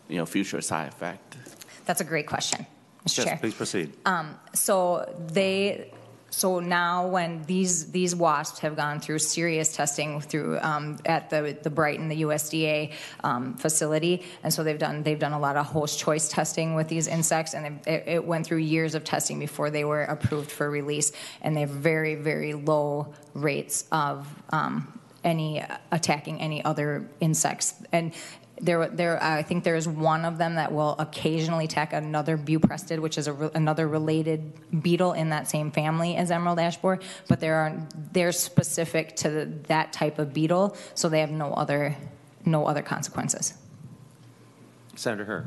Speaker 8: you know, future side effect?
Speaker 7: That's a great question, Mr. Chair.
Speaker 1: Please proceed.
Speaker 7: So they, so now when these these wasps have gone through serious testing through um, at the the Brighton the USDA um, facility, and so they've done they've done a lot of host choice testing with these insects, and it, it went through years of testing before they were approved for release, and they have very very low rates of um, any attacking any other insects and. There, there, I think there's one of them that will occasionally attack another buprestid, which is a re- another related beetle in that same family as emerald ash borer. But there are they're specific to the, that type of beetle, so they have no other no other consequences.
Speaker 1: Senator Hawj?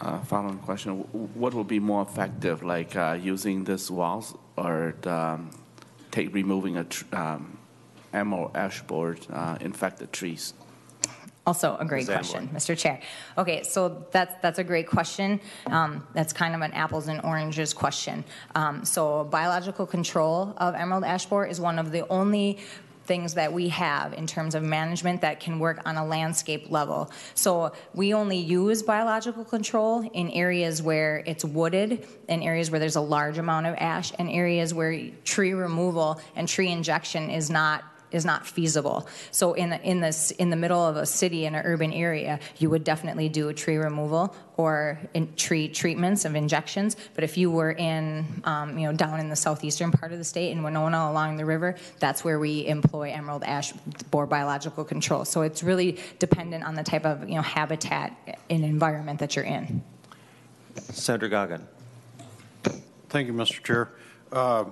Speaker 8: Uh, following question: What will be more effective, like uh, using this walls or the, um, take removing a tr- um, emerald ash borer uh, infected trees?
Speaker 7: Also, a great. Question, Mr. Chair. Okay, so that's that's a great question. Um, that's kind of an apples and oranges question. Um, so, biological control of emerald ash borer is one of the only things that we have in terms of management that can work on a landscape level. So we only use biological control in areas where it's wooded, in areas where there's a large amount of ash, and areas where tree removal and tree injection is not is not feasible. So in the, in this in the middle of a city in an urban area, you would definitely do a tree removal or in tree treatments of injections. But if you were in um, you know down in the southeastern part of the state in Winona along the river, that's where we employ emerald ash borer biological control. So it's really dependent on the type of you know habitat and environment that you're in.
Speaker 1: Senator Goggin?
Speaker 10: Thank you, Mr. Chair. Uh,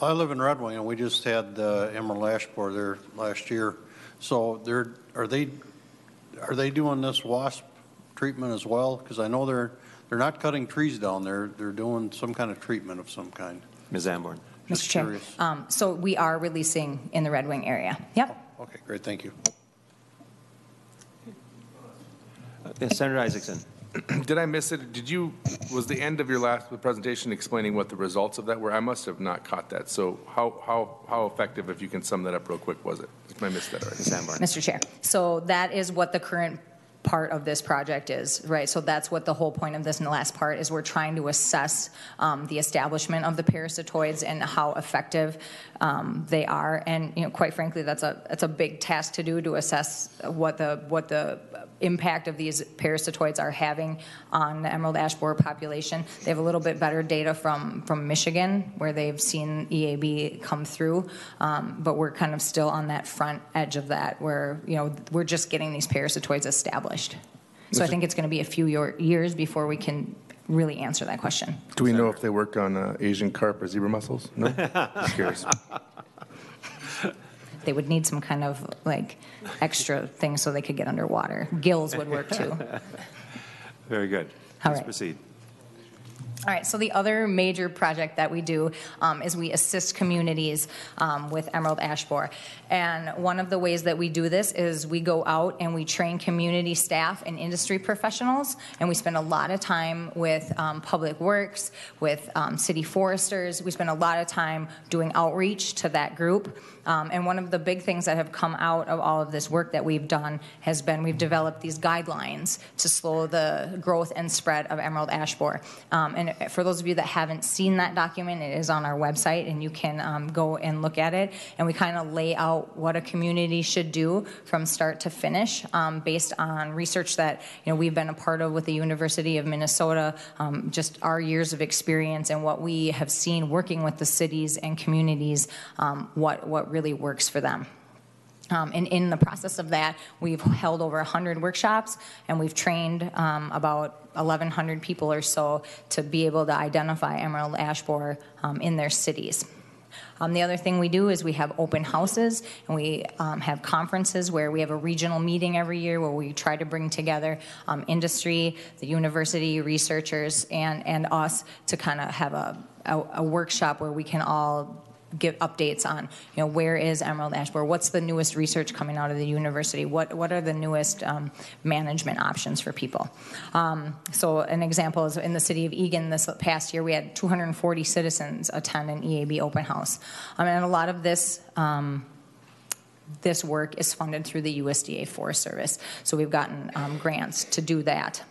Speaker 10: I live in Red Wing, and we just had uh, emerald ash borer there last year. So they're, are they, are they doing this wasp treatment as well? Because I know they're, they're not cutting trees down, they're, they're doing some kind of treatment of some kind.
Speaker 1: Ms. Amborn?
Speaker 10: Just
Speaker 7: Mr. Chair, um, so we are releasing in the Red Wing area. Yep.
Speaker 10: Okay, great, thank you.
Speaker 1: Uh, Senator Isaacson? *clears throat*
Speaker 4: did I miss it? Did you, was the end of your last presentation explaining what the results of that were? I must have not caught that. So how, how, how effective, if you can sum that up real quick, was it? I missed that already.
Speaker 7: Mr. Chair. So that is what the current part of this project is, right? So that's what the whole point of this in the last part is we're trying to assess um, the establishment of the parasitoids and how effective um, they are. And, you know, quite frankly, that's a, that's a big task to do to assess what the, what the impact of these parasitoids are having on the emerald ash borer population. They have a little bit better data from, from Michigan, where they've seen EAB come through, um, but we're kind of still on that front edge of that, where you know we're just getting these parasitoids established. So I think it's going to be a few year, years before we can really answer that question.
Speaker 4: Do we know if they work on uh, Asian carp or zebra mussels? No? *laughs* Just curious.
Speaker 7: They would need some kind of like extra thing so they could get underwater. Gills would work too. *laughs*
Speaker 1: Very good.
Speaker 7: All
Speaker 1: Please
Speaker 7: right.
Speaker 1: proceed.
Speaker 7: All right, so the other major project that we do um, is we assist communities um, with emerald ash borer. And one of the ways that we do this is we go out and we train community staff and industry professionals, and we spend a lot of time with um, public works, with um, city foresters. We spend a lot of time doing outreach to that group. Um, and one of the big things that have come out of all of this work that we've done has been we've developed these guidelines to slow the growth and spread of emerald ash borer. Um, and for those of you that haven't seen that document, it is on our website, and you can um, go and look at it. And we kind of lay out what a community should do from start to finish, um, based on research that you know we've been a part of with the University of Minnesota, um, just our years of experience and what we have seen working with the cities and communities, um, what what really works for them. Um, and in the process of that, we've held over 100 workshops and we've trained um, about 1,100 people or so to be able to identify emerald ash borer um, in their cities. Um, the other thing we do is we have open houses and we um, have conferences where we have a regional meeting every year where we try to bring together um, industry, the university, researchers, and, and us to kind of have a, a, a workshop where we can all give updates on you know where is emerald ash borer what's the newest research coming out of the university? What what are the newest um, management options for people? Um, so an example is in the city of Eagan this past year we had 240 citizens attend an eab open house. Um, and a lot of this um, this work is funded through the usda forest service. So we've gotten um, grants to do that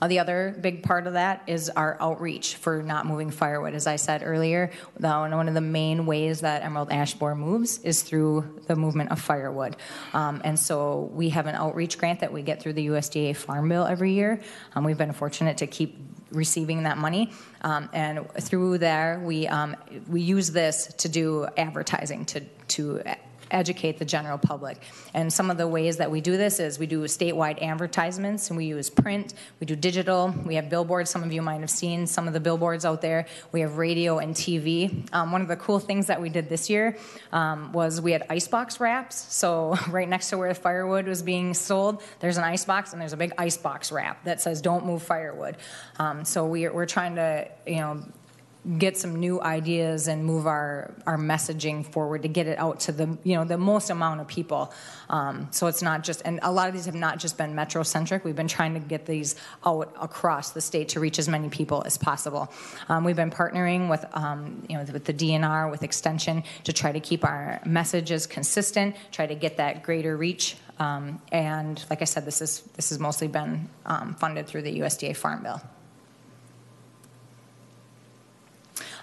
Speaker 7: uh, the other big part of that is our outreach for not moving firewood. As I said earlier, one of the main ways that emerald ash borer moves is through the movement of firewood. Um, and so we have an outreach grant that we get through the USDA Farm Bill every year. Um, we've been fortunate to keep receiving that money. Um, and through there, we, um, we use this to do advertising, to, to educate the general public. And some of the ways that we do this is we do statewide advertisements, and we use print, we do digital, we have billboards. Some of you might have seen some of the billboards out there. We have radio and TV. Um, one of the cool things that we did this year um, was we had icebox wraps. So *laughs* right next to where the firewood was being sold, there's an icebox, and there's a big icebox wrap that says "Don't move firewood." Um, so we, we're trying to, you know get some new ideas and move our, our messaging forward to get it out to the you know the most amount of people. Um, so it's not just and a lot of these have not just been metrocentric. We've been trying to get these out across the state to reach as many people as possible. Um, we've been partnering with um, you know with the dnr with extension to try to keep our messages consistent try to get that greater reach. Um, and like i said this is this has mostly been um, funded through the usda farm bill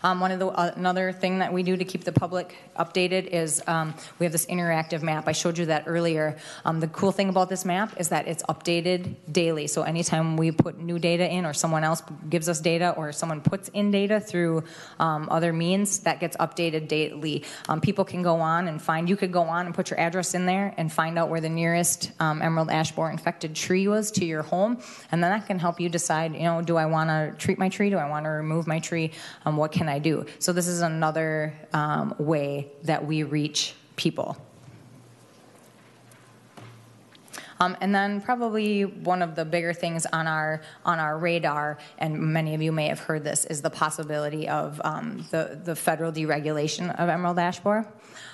Speaker 7: Um, one of the uh, another thing that we do to keep the public updated is um, we have this interactive map. I showed you that earlier. Um, the cool thing about this map is that it's updated daily. So anytime we put new data in, or someone else gives us data, or someone puts in data through um, other means, that gets updated daily. Um, people can go on and find. You could go on and put your address in there and find out where the nearest um, emerald ash borer infected tree was to your home, and then that can help you decide. You know, do I want to treat my tree? Do I want to remove my tree? what can do? So this is another um, way that we reach people. Um, and then probably one of the bigger things on our on our radar, and many of you may have heard this, is the possibility of um, the the federal deregulation of emerald ash borer.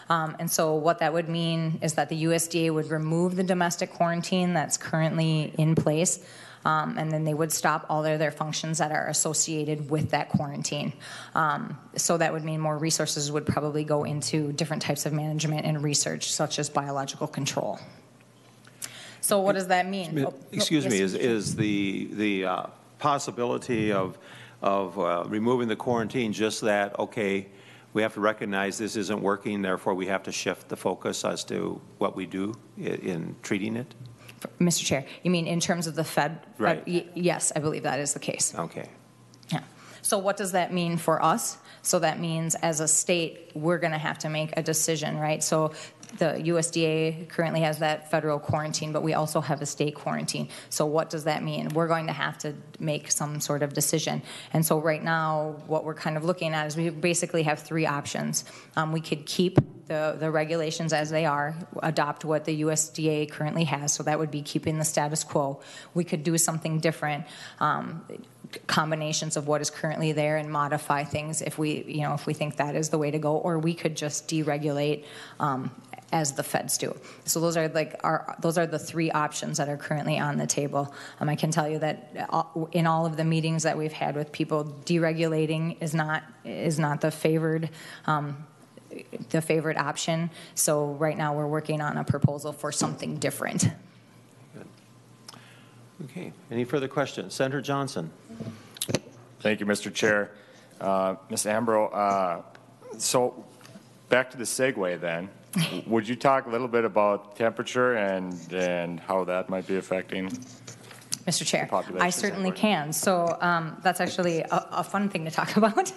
Speaker 7: Um, and so what that would mean is that the USDA would remove the domestic quarantine that's currently in place. Um, and then they would stop all their, their functions that are associated with that quarantine. Um, so that would mean more resources would probably go into different types of management and research, such as biological control. So what does that mean? Oh, no,
Speaker 1: Excuse
Speaker 7: yes,
Speaker 1: me, is, is the, the uh, possibility of, of uh, removing the quarantine just that, okay, we have to recognize this isn't working, therefore we have to shift the focus as to what we do i- in treating it?
Speaker 7: Mr. Chair, you mean in terms of the Fed?
Speaker 1: Right.
Speaker 7: Y- Yes, I believe that is the case.
Speaker 1: Okay.
Speaker 7: Yeah. So what does that mean for us? So that means as a state, we're going to have to make a decision, right? So the USDA currently has that federal quarantine, but we also have a state quarantine. So what does that mean? We're going to have to make some sort of decision. And so right now, what we're kind of looking at is we basically have three options. Um, we could keep the, the regulations as they are, adopt what the USDA currently has, so that would be keeping the status quo. We could do something different, um, combinations of what is currently there and modify things if we, you know, if we think that is the way to go, or we could just deregulate um, as the feds do. So those are like our, those are the three options that are currently on the table. Um, I can tell you that uh, in all of the meetings that we've had with people, deregulating is not is not the favored um, the favorite option. So right now we're working on a proposal for something different. Good.
Speaker 1: Okay. Any further questions? Senator Johnson?
Speaker 6: Thank you, Mr. Chair. Uh, Ms. Amborn, uh, so back to the segue then. *laughs* Would you talk a little bit about temperature and, and how that might be affecting?
Speaker 7: Mr. Chair, I certainly can. So um, that's actually a, a fun thing to talk *laughs* about.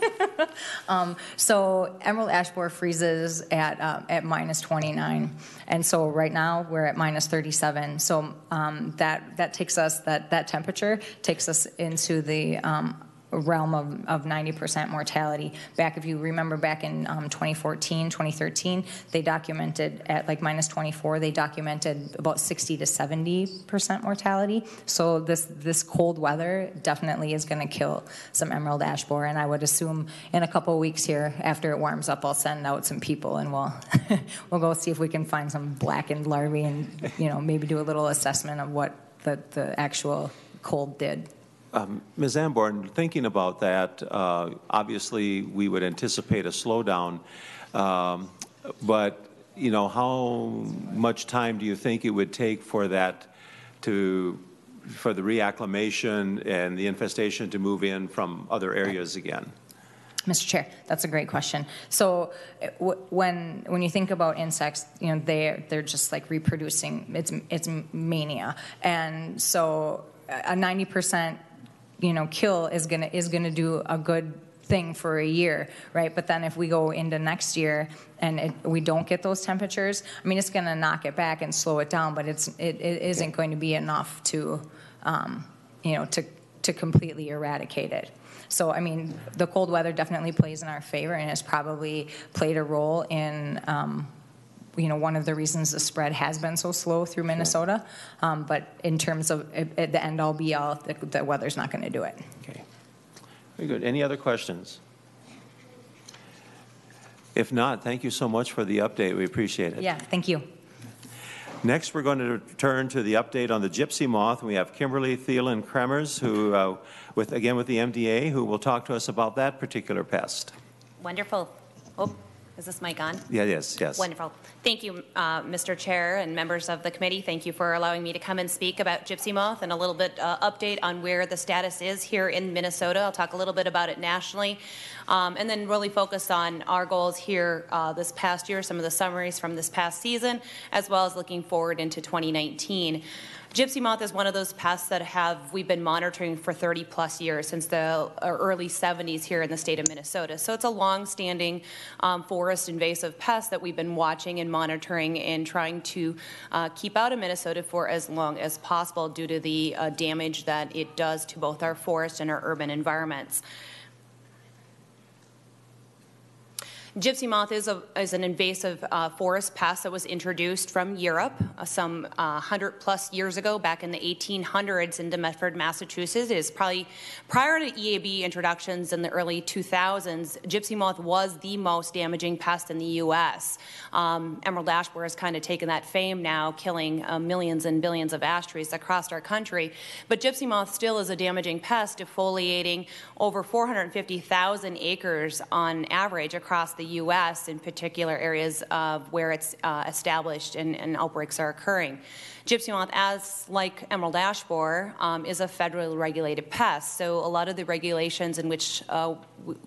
Speaker 7: um, so emerald ash borer freezes at uh, at minus 29, and so right now we're at minus 37. So um, that that takes us that that temperature takes us into the um, realm of, of 90% mortality. Back, if you remember back in um, 2014, 2013, they documented at like minus 24, they documented about 60 to 70% mortality. So this, this cold weather definitely is going to kill some emerald ash borer. And I would assume in a couple weeks here, after it warms up, I'll send out some people and we'll, *laughs* we'll go see if we can find some blackened larvae and, you know, maybe do a little assessment of what the, the actual cold did.
Speaker 1: Ms. Amborn, thinking about that, uh, obviously, we would anticipate a slowdown, um, but, you know, how much time do you think it would take for that to, for the reacclimation and the infestation to move in from other areas again?
Speaker 7: Mr. Chair, that's a great question. So w- when when you think about insects, you know they they're just like reproducing. It's it's mania, and so a ninety percent you know kill is gonna is gonna do a good thing for a year, right? But then if we go into next year and it, we don't get those temperatures, I mean it's gonna knock it back and slow it down, but it's it, it isn't going to be enough to um, you know to to completely eradicate it. So, I mean, the cold weather definitely plays in our favor and has probably played a role in, um, you know, one of the reasons the spread has been so slow through Minnesota. Um, but in terms of at, at the end all be all, the, the weather's not going to do it.
Speaker 1: Okay. Very good. Any other questions? If not, thank you so much for the update. We appreciate it.
Speaker 7: Yeah, thank you.
Speaker 1: Next, we're going to turn to the update on the gypsy moth. We have Kimberly Thielen Cremers, who, uh, with, again with the MDA, who will talk to us about that particular pest.
Speaker 11: Wonderful. Oh, is this mic on?
Speaker 1: Yeah, yes, yes.
Speaker 11: Wonderful. Thank you, uh, Mr. Chair and members of the committee. Thank you for allowing me to come and speak about gypsy moth and a little bit uh, update on where the status is here in Minnesota. I'll talk a little bit about it nationally, um, and then really focus on our goals here uh, this past year, some of the summaries from this past season, as well as looking forward into 2019. Gypsy moth is one of those pests that have we've been monitoring for 30 plus years since the uh, early 70s here in the state of Minnesota. So it's a long-standing um, forest invasive pest that we've been watching and monitoring and trying to uh, keep out of Minnesota for as long as possible due to the uh, damage that it does to both our forest and our urban environments. Gypsy moth is, a, is an invasive uh, forest pest that was introduced from Europe uh, some uh, 100 plus years ago, back in the 1800s into Medford, Massachusetts. It is probably prior to EAB introductions in the early 2000s, gypsy moth was the most damaging pest in the U.S. Um, emerald ash borer has kind of taken that fame now, killing uh, millions and billions of ash trees across our country. But gypsy moth still is a damaging pest, defoliating over 450,000 acres on average across the U.S., in particular areas of where it's uh, established and, and, outbreaks are occurring. Gypsy moth, as like emerald ash borer, um, is a federally regulated pest. So a lot of the regulations in which uh,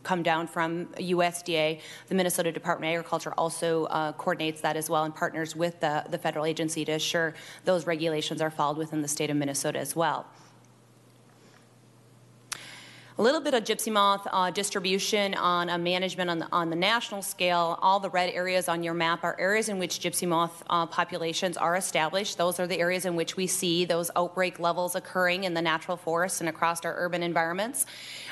Speaker 11: come down from USDA, the Minnesota Department of Agriculture also uh, coordinates that as well and partners with the, the federal agency to assure those regulations are followed within the state of Minnesota as well. A little bit of gypsy moth uh, distribution on a management on the, on the national scale. All the red areas on your map are areas in which gypsy moth uh, populations are established. Those are the areas in which we see those outbreak levels occurring in the natural forests and across our urban environments.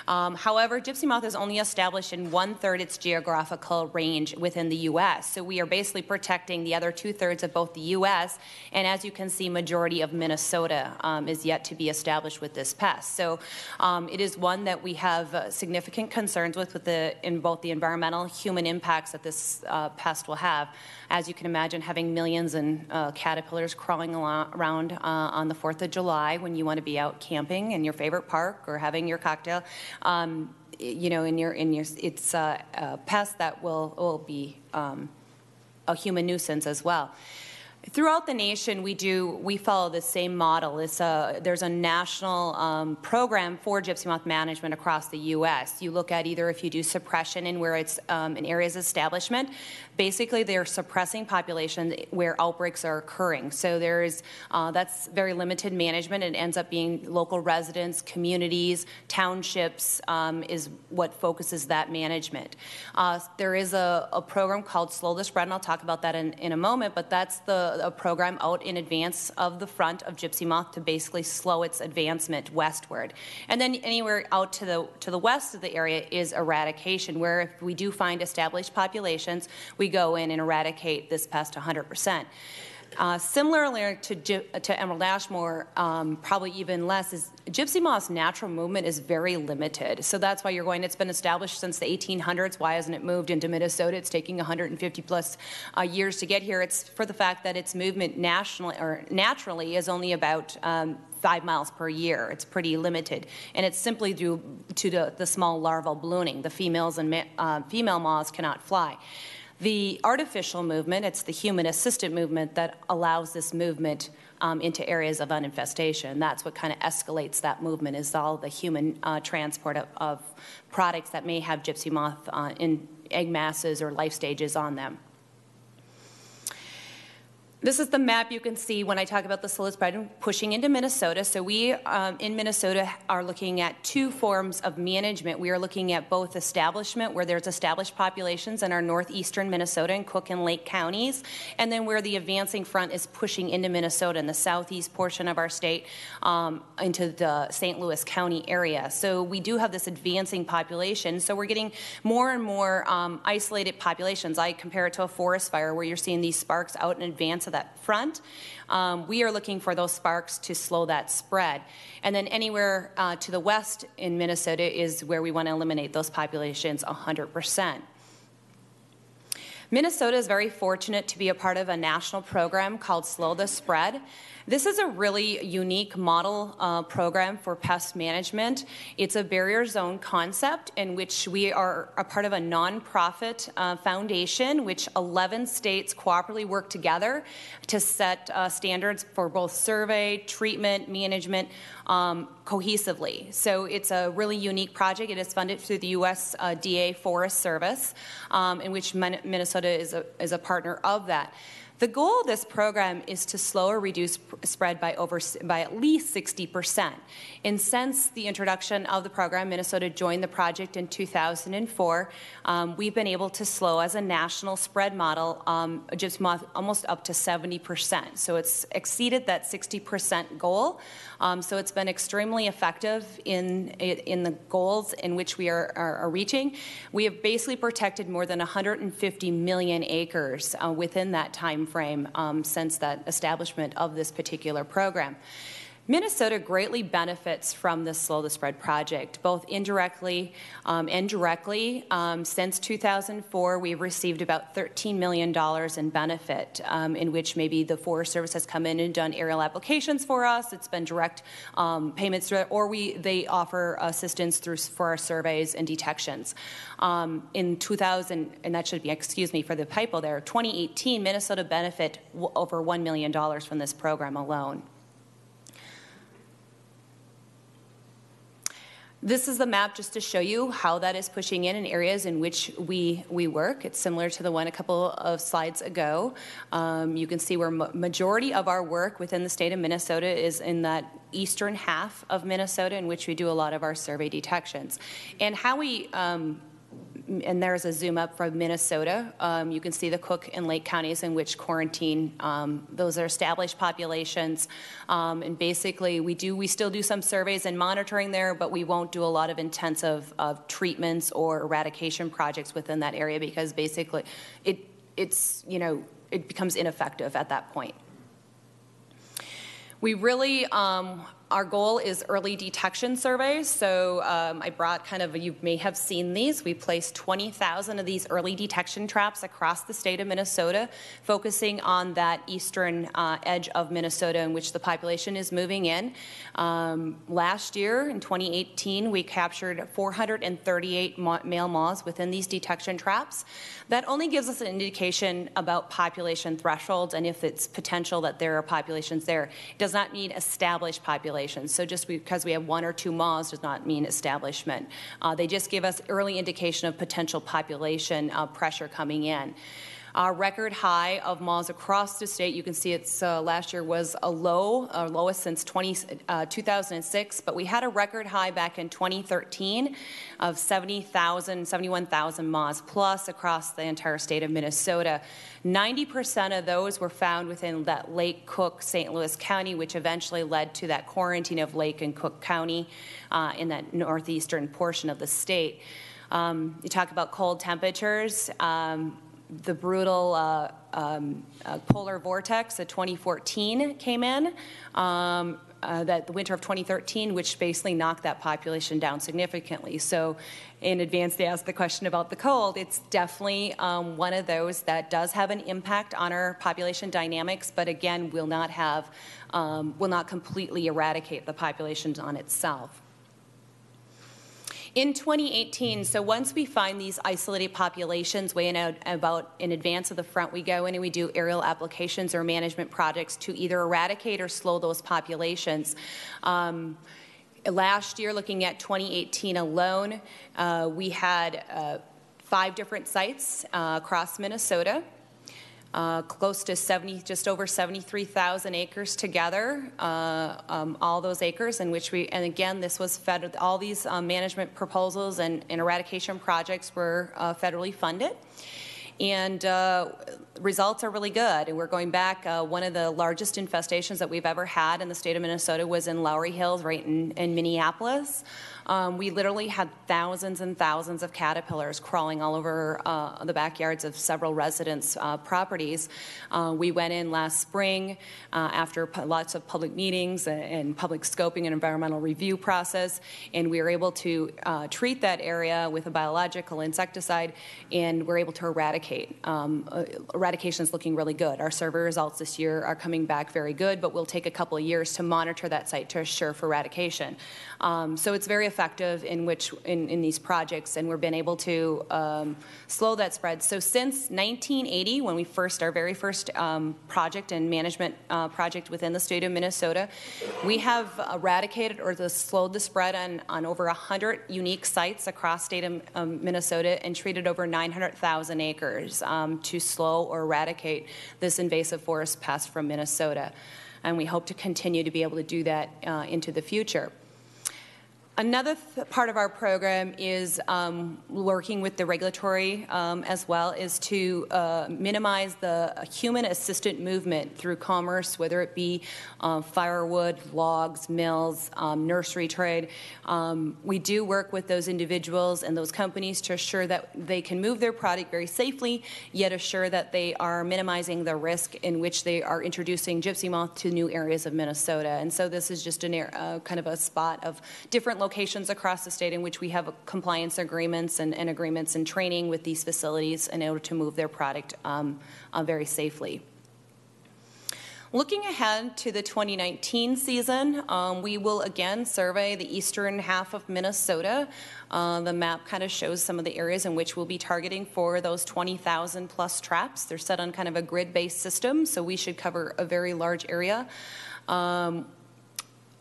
Speaker 11: Um, however, gypsy moth is only established in one third its geographical range within the U.S. So we are basically protecting the other two thirds of both the U.S. and, as you can see, majority of Minnesota um, is yet to be established with this pest. So um, it is one that we have uh, significant concerns with, with the, in both the environmental, human impacts that this uh, pest will have. As you can imagine, having millions and uh, caterpillars crawling around uh, on the 4th of July when you want to be out camping in your favorite park or having your cocktail, um, you know, in your, in your, it's a, a pest that will, will be um, a human nuisance as well. Throughout the nation, we do we follow the same model. A, there's a national um, program for gypsy moth management across the U.S. You look at either if you do suppression in where it's um, in areas establishment, basically they're suppressing populations where outbreaks are occurring. So there's uh, that's very limited management. It ends up being local residents, communities, townships um, is what focuses that management. Uh, there is a, a, program called Slow the Spread, and I'll talk about that in, in a moment. But that's the a program out in advance of the front of gypsy moth to basically slow its advancement westward. And then anywhere out to the to the west of the area is eradication, where if we do find established populations, we go in and eradicate this pest 100%. Uh, similarly to, to emerald ash borer, um, probably even less, is gypsy moth's natural movement is very limited. So that's why you're going, it's been established since the 1800s. Why hasn't it moved into Minnesota? It's taking 150 plus uh, years to get here. It's for the fact that its movement nationally or naturally is only about um, five miles per year. It's pretty limited, and it's simply due to the, the small larval ballooning. The females and uh, female moths cannot fly. The artificial movement, it's the human assisted movement that allows this movement um, into areas of uninfestation. That's what kind of escalates that movement is all the human uh, transport of, of, products that may have gypsy moth uh, in egg masses or life stages on them. This is the map you can see when I talk about the Slow the Spread pushing into Minnesota. So we um, in Minnesota are looking at two forms of management. We are looking at both establishment, where there's established populations in our northeastern Minnesota and Cook and Lake counties, and then where the advancing front is pushing into Minnesota in the southeast portion of our state um, into the St. Louis County area. So we do have this advancing population. So we're getting more and more um, isolated populations. I compare it to a forest fire where you're seeing these sparks out in advance that front. Um, we are looking for those sparks to slow that spread. And then anywhere uh, to the west in Minnesota is where we want to eliminate those populations 100%. Minnesota is very fortunate to be a part of a national program called Slow the Spread. This is a really unique model uh, program for pest management. It's a barrier zone concept in which we are a part of a nonprofit uh, foundation, which 11 states cooperatively work together to set uh, standards for both survey, treatment, management um, cohesively. So it's a really unique project. It is funded through the USDA Forest Service, um, in which Minnesota is a, is a partner of that. The goal of this program is to slow or reduce spread by over by at least 60%. And since the introduction of the program, Minnesota joined the project in 2004. Um, we've been able to slow as a national spread model um, just almost up to 70%. So it's exceeded that 60% goal. Um, so it's been extremely effective in in the goals in which we are, are, are reaching. We have basically protected more than 150 million acres uh, within that time frame um, since that establishment of this particular program. Minnesota greatly benefits from the Slow the Spread project, both indirectly um, and directly. Um, since 2004, we've received about $13 million in benefit, um, in which maybe the Forest Service has come in and done aerial applications for us. It's been direct um, payments, through, or we they offer assistance through for our surveys and detections. Um, in 2000, and that should be excuse me for the typo there. 2018, Minnesota benefit over $1 million from this program alone. This is the map just to show you how that is pushing in in areas in which we, we work. It's similar to the one a couple of slides ago. Um, you can see where ma- majority of our work within the state of Minnesota is in that eastern half of Minnesota in which we do a lot of our survey detections. And how we um, and there's a zoom up from Minnesota. Um, you can see the Cook and Lake counties in which quarantine. Um, those are established populations, um, and basically we do we still do some surveys and monitoring there, but we won't do a lot of intensive of treatments or eradication projects within that area because basically it it's you know it becomes ineffective at that point. We really, um, our goal is early detection surveys. So um, I brought kind of, you may have seen these. We placed 20,000 of these early detection traps across the state of Minnesota, focusing on that eastern uh, edge of Minnesota in which the population is moving in. Um, last year, in 2018, we captured 438 male moths within these detection traps. That only gives us an indication about population thresholds and if it's potential that there are populations there. It does not mean established So just because we have one or two moths does not mean establishment. Uh, they just give us early indication of potential population uh, pressure coming in. Our record high of moths across the state, you can see it's uh, last year was a low, uh, lowest since 20, uh, 2006, but we had a record high back in 2013 of 70,000, 71,000 moths plus across the entire state of Minnesota. 90% of those were found within that Lake Cook, St. Louis County, which eventually led to that quarantine of Lake and Cook County uh, in that northeastern portion of the state. Um, you talk about cold temperatures. Um, the brutal uh, um, uh, polar vortex of 2014 came in. Um, uh, that the winter of 2013, which basically knocked that population down significantly. So, in advance, they asked the question about the cold. It's definitely um, one of those that does have an impact on our population dynamics, but again, will not have, um, will not completely eradicate the population on itself. In 2018, so once we find these isolated populations way in out, about in advance of the front, we go in and we do aerial applications or management projects to either eradicate or slow those populations. Um, last year, looking at 2018 alone, uh, we had uh, five different sites uh, across Minnesota uh, close to 70, just over 73,000 acres together, uh, um, all those acres in which we, and again, this was fed, all these um, management proposals and, and, eradication projects were uh, federally funded. And uh, results are really good. And we're going back, one of the largest infestations that we've ever had in the state of Minnesota was in Lowry Hills, right in, in Minneapolis. Um, we literally had thousands and thousands of caterpillars crawling all over uh, the backyards of several residents' uh, properties. Uh, we went in last spring uh, after lots of public meetings and, and, public scoping and environmental review process, and we were able to uh, treat that area with a biological insecticide, and we're able to eradicate. Um, uh, eradication is looking really good. Our survey results this year are coming back very good, but we'll take a couple of years to monitor that site to assure for eradication. Um, so it's very effective in which in, in these projects, and we've been able to um, slow that spread. So since 1980, when we first our very first um, project and management uh, project within the state of Minnesota, we have eradicated or the, slowed the spread on, on over 100 unique sites across state of um, Minnesota and treated over 900,000 acres um, to slow or eradicate this invasive forest pest from Minnesota. And we hope to continue to be able to do that uh, into the future. Another th- part of our program is um, working with the regulatory um, as well, is to uh, minimize the human assisted movement through commerce, whether it be uh, firewood, logs, mills, um, nursery trade. Um, we do work with those individuals and those companies to assure that they can move their product very safely, yet assure that they are minimizing the risk in which they are introducing gypsy moth to new areas of Minnesota. And so this is just a uh, kind of a spot of different locations across the state in which we have compliance agreements and, and agreements and training with these facilities in order to move their product um, uh, very safely. Looking ahead to the 2019 season, um, we will again survey the eastern half of Minnesota. Uh, the map kind of shows some of the areas in which we'll be targeting for those 20,000 plus traps. They're set on kind of a grid based system, so we should cover a very large area. Um,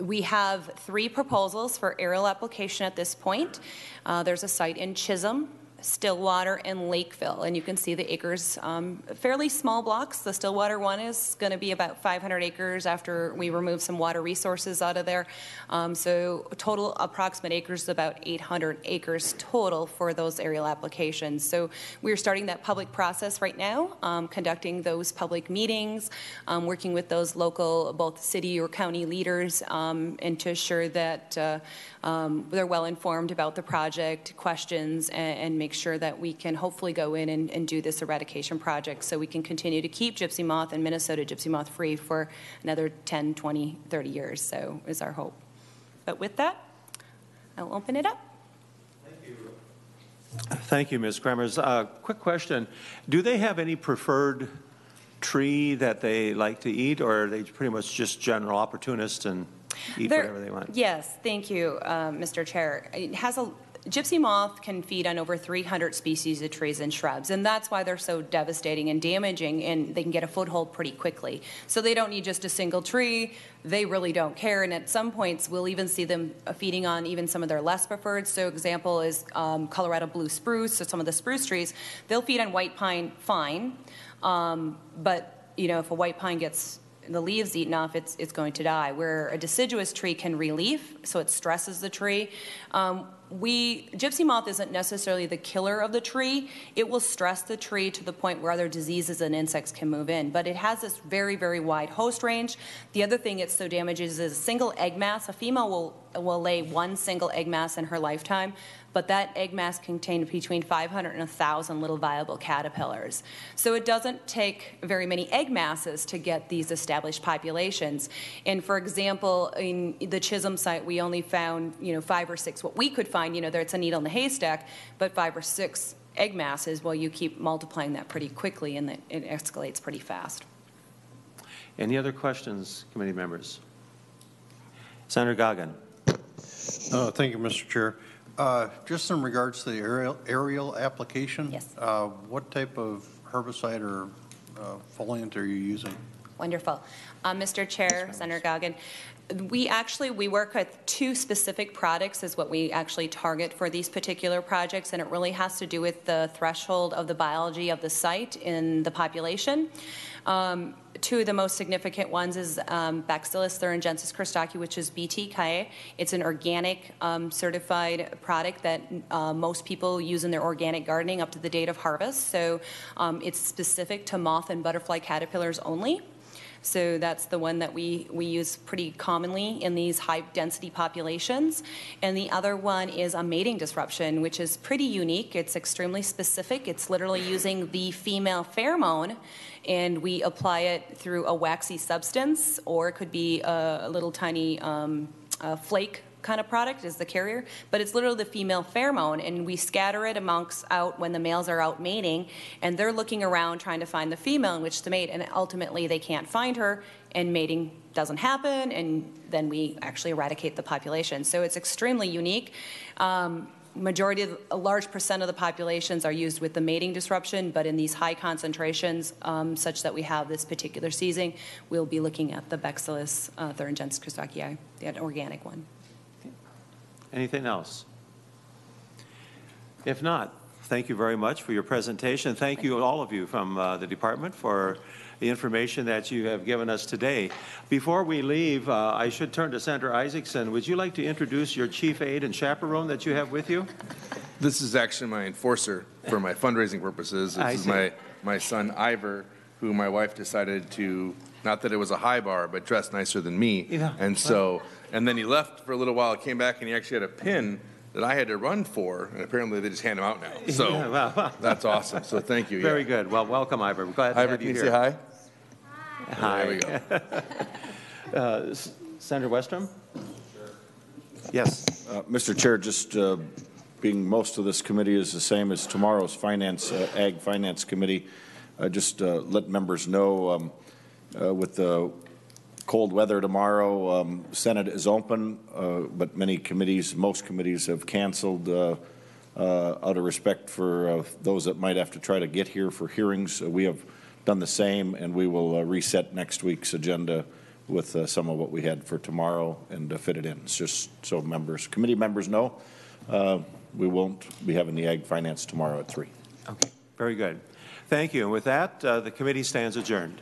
Speaker 11: we have three proposals for aerial application at this point. Uh, there's a site in Chisholm, Stillwater and Lakeville. And you can see the acres, um, fairly small blocks. The Stillwater one is going to be about 500 acres after we remove some water resources out of there. Um, so total approximate acres about 800 acres total for those aerial applications. So we're starting that public process right now, um, conducting those public meetings, um, working with those local, both city or county leaders, um, and to assure that uh, um, they're well informed about the project, questions, and, and make sure that we can hopefully go in and, and, do this eradication project so we can continue to keep gypsy moth and Minnesota gypsy moth free for another 10, 20, 30 years. So is our hope. But with that, I'll open it up.
Speaker 1: Thank you, Ms. Cremers. Uh, quick question. Do they have any preferred tree that they like to eat, or are they pretty much just general opportunists and eat there, whatever they want?
Speaker 11: Yes, thank you, uh, Mr. Chair. It has a gypsy moth can feed on over 300 species of trees and shrubs, and that's why they're so devastating and damaging, and they can get a foothold pretty quickly. So they don't need just a single tree. They really don't care, and at some points, we'll even see them feeding on even some of their less preferred. So, example is um, Colorado blue spruce, so some of the spruce trees. They'll feed on white pine fine, um, but you know if a white pine gets the leaves eaten off, it's, it's going to die. Where a deciduous tree can relief, so it stresses the tree. Um, we gypsy moth isn't necessarily the killer of the tree. It will stress the tree to the point where other diseases and insects can move in. But it has this very, very wide host range. The other thing it so damages is a single egg mass. A female will will lay one single egg mass in her lifetime, but that egg mass contained between 500 and 1,000 little viable caterpillars. So it doesn't take very many egg masses to get these established populations. And for example, in the Chisholm site, we only found, you know, five or six, what we could find, you know, there it's a needle in the haystack, but five or six egg masses, well, you keep multiplying that pretty quickly and it escalates pretty fast.
Speaker 1: Any other questions, committee members? Senator Goggin.
Speaker 10: Uh, thank you, Mr. Chair. Uh, just in regards to the aerial, aerial application,
Speaker 11: yes.
Speaker 10: Uh, what type of herbicide or uh, foliant are you using?
Speaker 11: Wonderful. Uh, Mr. Chair, Senator Goggin, we actually we work with two specific products is what we actually target for these particular projects and it really has to do with the threshold of the biology of the site in the population um, two of the most significant ones is um, Bacillus thuringiensis kurstaki, which is BTK. It's an organic um, certified product that uh, most people use in their organic gardening up to the date of harvest. So um, it's specific to moth and butterfly caterpillars only. So that's the one that we, we use pretty commonly in these high density populations. And the other one is a mating disruption, which is pretty unique. It's extremely specific. It's literally using the female pheromone and we apply it through a waxy substance, or it could be a, little tiny um, a flake kind of product is the carrier, but it's literally the female pheromone, and we scatter it amongst out when the males are out mating, and they're looking around trying to find the female in which to mate, and ultimately they can't find her, and mating doesn't happen, and then we actually eradicate the population. So it's extremely unique. Um, majority of, a large percent of the populations are used with the mating disruption, but in these high concentrations, um, such that we have this particular season, we'll be looking at the Bacillus uh, thuringiensis the organic one.
Speaker 1: Anything else? If not, thank you very much for your presentation. Thank you, all of you from uh, the department, for the information that you have given us today. Before we leave, uh, I should turn to Senator Isaacson. Would you like to introduce your chief aide and chaperone that you have with you?
Speaker 4: This is actually my enforcer for my fundraising purposes. *laughs*
Speaker 1: I
Speaker 4: This is
Speaker 1: see.
Speaker 4: my, my son Ivor, who my wife decided to, not that it was a high bar, but dress nicer than me.
Speaker 1: Yeah.
Speaker 4: And so, and then he left for a little while, came back, and he actually had a pin that I had to run for, and apparently they just hand them out now. *laughs*
Speaker 1: Yeah,
Speaker 4: So
Speaker 1: well,
Speaker 4: that's awesome. So thank you. *laughs* yeah.
Speaker 1: Very good. Well, welcome, Ivor. We're glad to
Speaker 4: Ivor,
Speaker 1: have
Speaker 4: can
Speaker 1: you
Speaker 4: you
Speaker 1: here.
Speaker 4: say hi?
Speaker 1: Hi.
Speaker 4: There we go. *laughs*
Speaker 1: Uh, Senator Westrom? Yes.
Speaker 9: Uh, Mr. Chair, just uh, being most of this committee is the same as tomorrow's Finance, uh, Ag Finance Committee, uh, just uh, let members know um, uh, with the cold weather tomorrow, um, Senate is open, uh, but many committees, most committees have canceled uh, uh, out of respect for uh, those that might have to try to get here for hearings. Uh, We have done the same, and we will reset next week's agenda with some of what we had for tomorrow and fit it in. It's just so members, committee members know, we won't be having the Ag Finance tomorrow at 3.
Speaker 1: Okay, very good. Thank you. And with that, the committee stands adjourned.